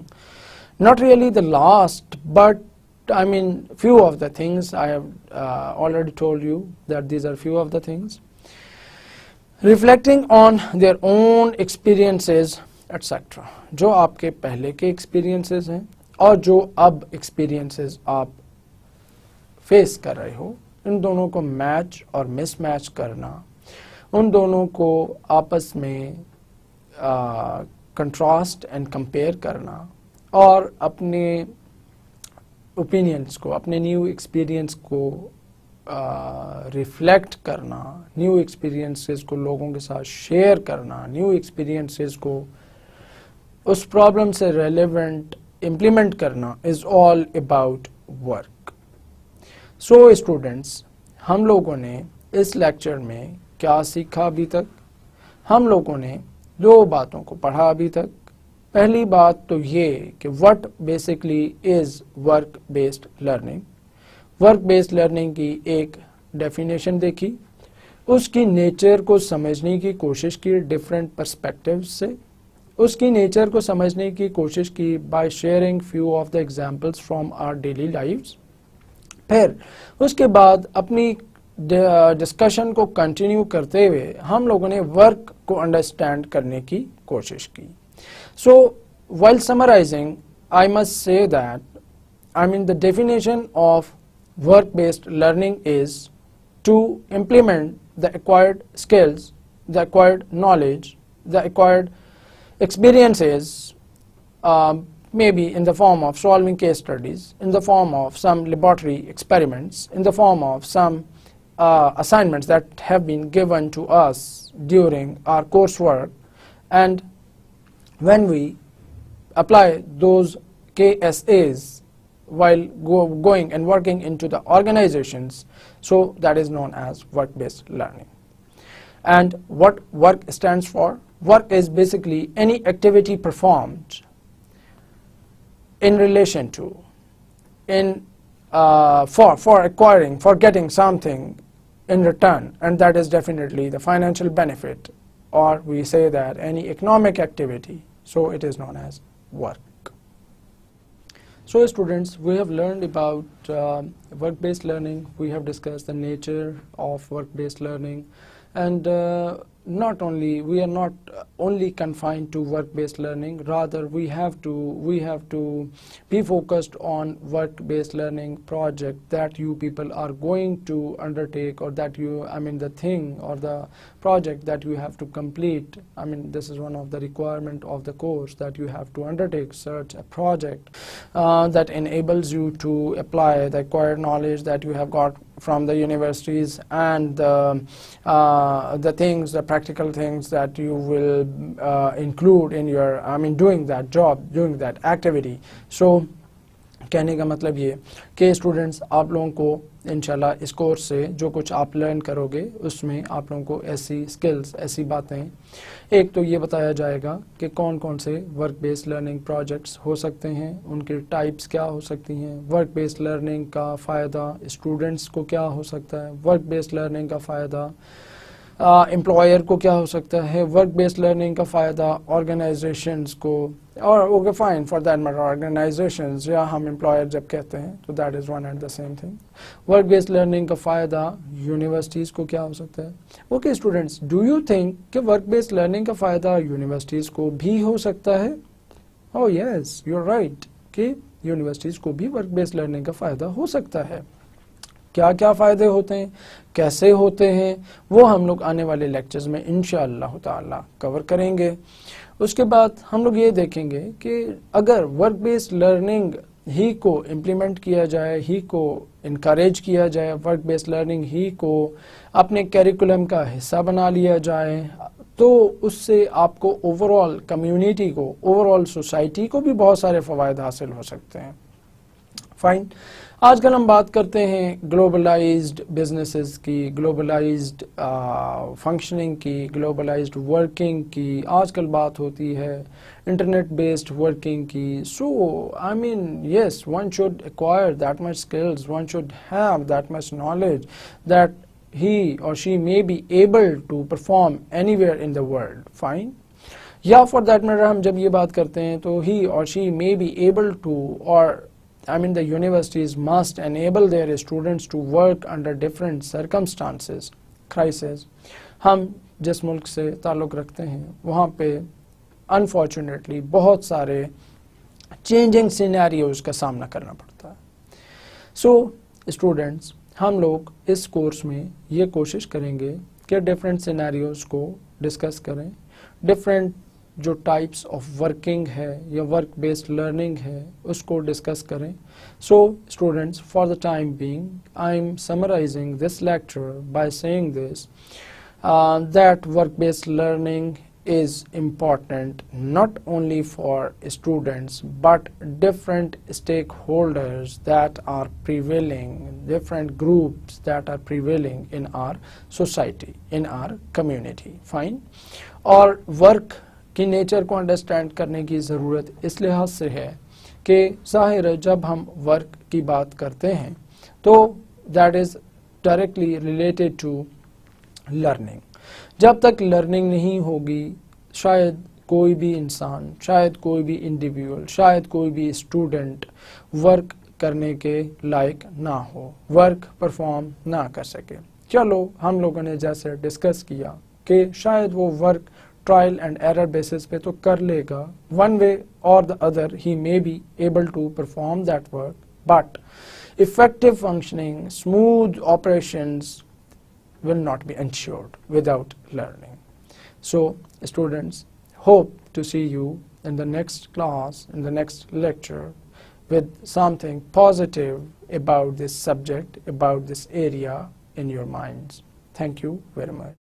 not really the last but i mean few of the things i have uh, already told you that these are few of the things. Reflecting on their own experiences etc जो आपके पहले के experiences हैं और जो अब experiences आप फेस कर रहे हो, इन दोनों को मैच और मिसमैच करना, उन दोनों को आपस में कंट्रास्ट एंड कंपेयर करना और अपने ओपिनियंस को, अपने न्यू एक्सपीरियंस को रिफ्लेक्ट करना न्यू एक्सपीरियंसेस को लोगों के साथ शेयर करना न्यू एक्सपीरियंसेस को उस प्रॉब्लम से रेलेवेंट इम्प्लीमेंट करना is all about work so students हम लोगों ने इस लेक्चर में क्या सीखा अभी तक? हम लोगों ने दो बातों को पढ़ा अभी तक। पहली बात तो ये कि what basically is work based learning work based learning की एक डेफिनेशन देखी। उसकी नेचर को समझने की कोशिश की डिफरेंट परस्पेक्टिव से। उसकी नेचर को समझने की कोशिश की by sharing few of the examples from our daily lifes फिर उसके बाद अपनी डिस्कशन को कंटिन्यू करते हुए हम लोगों ने वर्क को अंडरस्टैंड करने की कोशिश की। So while summarising I must say that I mean the definition of work-based learning is to implement the acquired skills, the acquired knowledge, the acquired experiences, uh, maybe in the form of solving case studies, in the form of some laboratory experiments, in the form of some uh, assignments that have been given to us during our coursework. And when we apply those KSAs while go going and working into the organizations so that is known as work-based learning. And what work stands for? Work is basically any activity performed in relation to, in uh, for for acquiring, for getting something in return, and that is definitely the financial benefit, or we say that any economic activity so it is known as work. So students, we have learned about uh, work-based learning. We have discussed the nature of work-based learning and uh, not only we are not only confined to work-based learning rather we have to we have to be focused on work-based learning project that you people are going to undertake or that you I mean the thing or the project that you have to complete. I mean this is one of the requirement of the course that you have to undertake such a project uh, that enables you to apply the acquired knowledge that you have got from the universities and the, uh, the things, the practical things that you will uh, include in your, I mean, doing that job, doing that activity. So, कहने का मतलब ये कि स्टूडेंट्स आप लोगों को इनशाला इस कोर्स से जो कुछ आप लर्न करोगे, उसमें आप लोगों को ऐसी स्किल्स ऐसी बातें। एक तो ये बताया जाएगा कि कौन कौन से वर्क बेस्ड लर्निंग प्रोजेक्ट्स हो सकते हैं, उनके टाइप्स क्या हो सकती हैं वर्क बेस्ड लर्निंग का फ़ायदा स्टूडेंट्स को क्या हो सकता है वर्क बेस्ड लर्निंग का फ़ायदा। एम्प्लॉयर uh, को क्या हो सकता है? वर्क बेस्ड लर्निंग का फ़ायदा ऑर्गेनाइजेशंस को और okay fine for that matter organisations या हम एम्प्लॉयर जब कहते हैं तो that is one and the same thing work based learning का फ़ायदा यूनिवर्सिटीज़ को क्या हो सकता है? Okay students do you think कि वर्क बेस्ड लर्निंग का फ़ायदा यूनिवर्सिटीज़ को भी हो सकता है? ओ यस यू राइट कि यूनिवर्सिटीज़ को भी वर्क बेस्ड लर्निंग का फ़ायदा हो सकता है। क्या क्या फ़ायदे होते हैं, कैसे होते हैं, वो हम लोग आने वाले लेक्चर्स में इन ताला कवर करेंगे। उसके बाद हम लोग ये देखेंगे कि अगर वर्क बेस्ड लर्निंग ही को इम्प्लीमेंट किया जाए, ही को इनक्रेज किया जाए वर्क बेस्ड लर्निंग ही को अपने कैरिकुलम का हिस्सा बना लिया जाए तो उससे आपको ओवरऑल कम्युनिटी को ओवरऑल सोसाइटी को भी बहुत सारे फ़वाद हासिल हो सकते हैं। फाइन आजकल हम बात करते हैं ग्लोबलाइज्ड बिजनेसेस की ग्लोबलाइज्ड फंक्शनिंग की ग्लोबलाइज्ड वर्किंग की। आजकल बात होती है इंटरनेट बेस्ड वर्किंग की। So I mean yes one should acquire that much skills one should have that much knowledge that he or she may be able to perform anywhere in the world fine या फॉर दैट मैटर हम जब ये बात करते हैं तो he or she may be able to or I mean the universities must enable their students to work under different circumstances, crisis. हम जिस मुल्क से ताल्लुक़ रखते हैं वहाँ पे अनफॉर्चुनेटली बहुत सारे चेंजिंग सिनेरियोज का सामना करना पड़ता है so, स्टूडेंट्स हम लोग इस कोर्स में ये कोशिश करेंगे कि डिफरेंट सिनेरियोज को डिस्कस करें डिफरेंट जो टाइप्स ऑफ वर्किंग है या वर्क बेस्ड लर्निंग है उसको डिस्कस करें so students for the time being I am summarising this lecture by saying this that work based learning is important not only for students but different stakeholders that are prevailing different groups that are prevailing in our society in our community fine or work कि नेचर को अंडरस्टैंड करने की ज़रूरत इस लिहाज से है कि ज़ाहिर जब हम वर्क की बात करते हैं तो that is directly related to learning जब तक लर्निंग नहीं होगी, शायद कोई भी इंसान, शायद कोई भी इंडिविजुअल शायद कोई भी स्टूडेंट वर्क करने के लायक ना हो वर्क परफॉर्म ना कर सके। चलो, हम लोगों ने जैसे डिस्कस किया कि शायद वो work trial and error basis पे तो कर लेगा one way or the other he may be able to perform that work but effective functioning, smooth operations will not be ensured without learning. So, students, hope to see you in the next class, in the next lecture, with something positive about this subject, about this area in your minds. Thank you very much.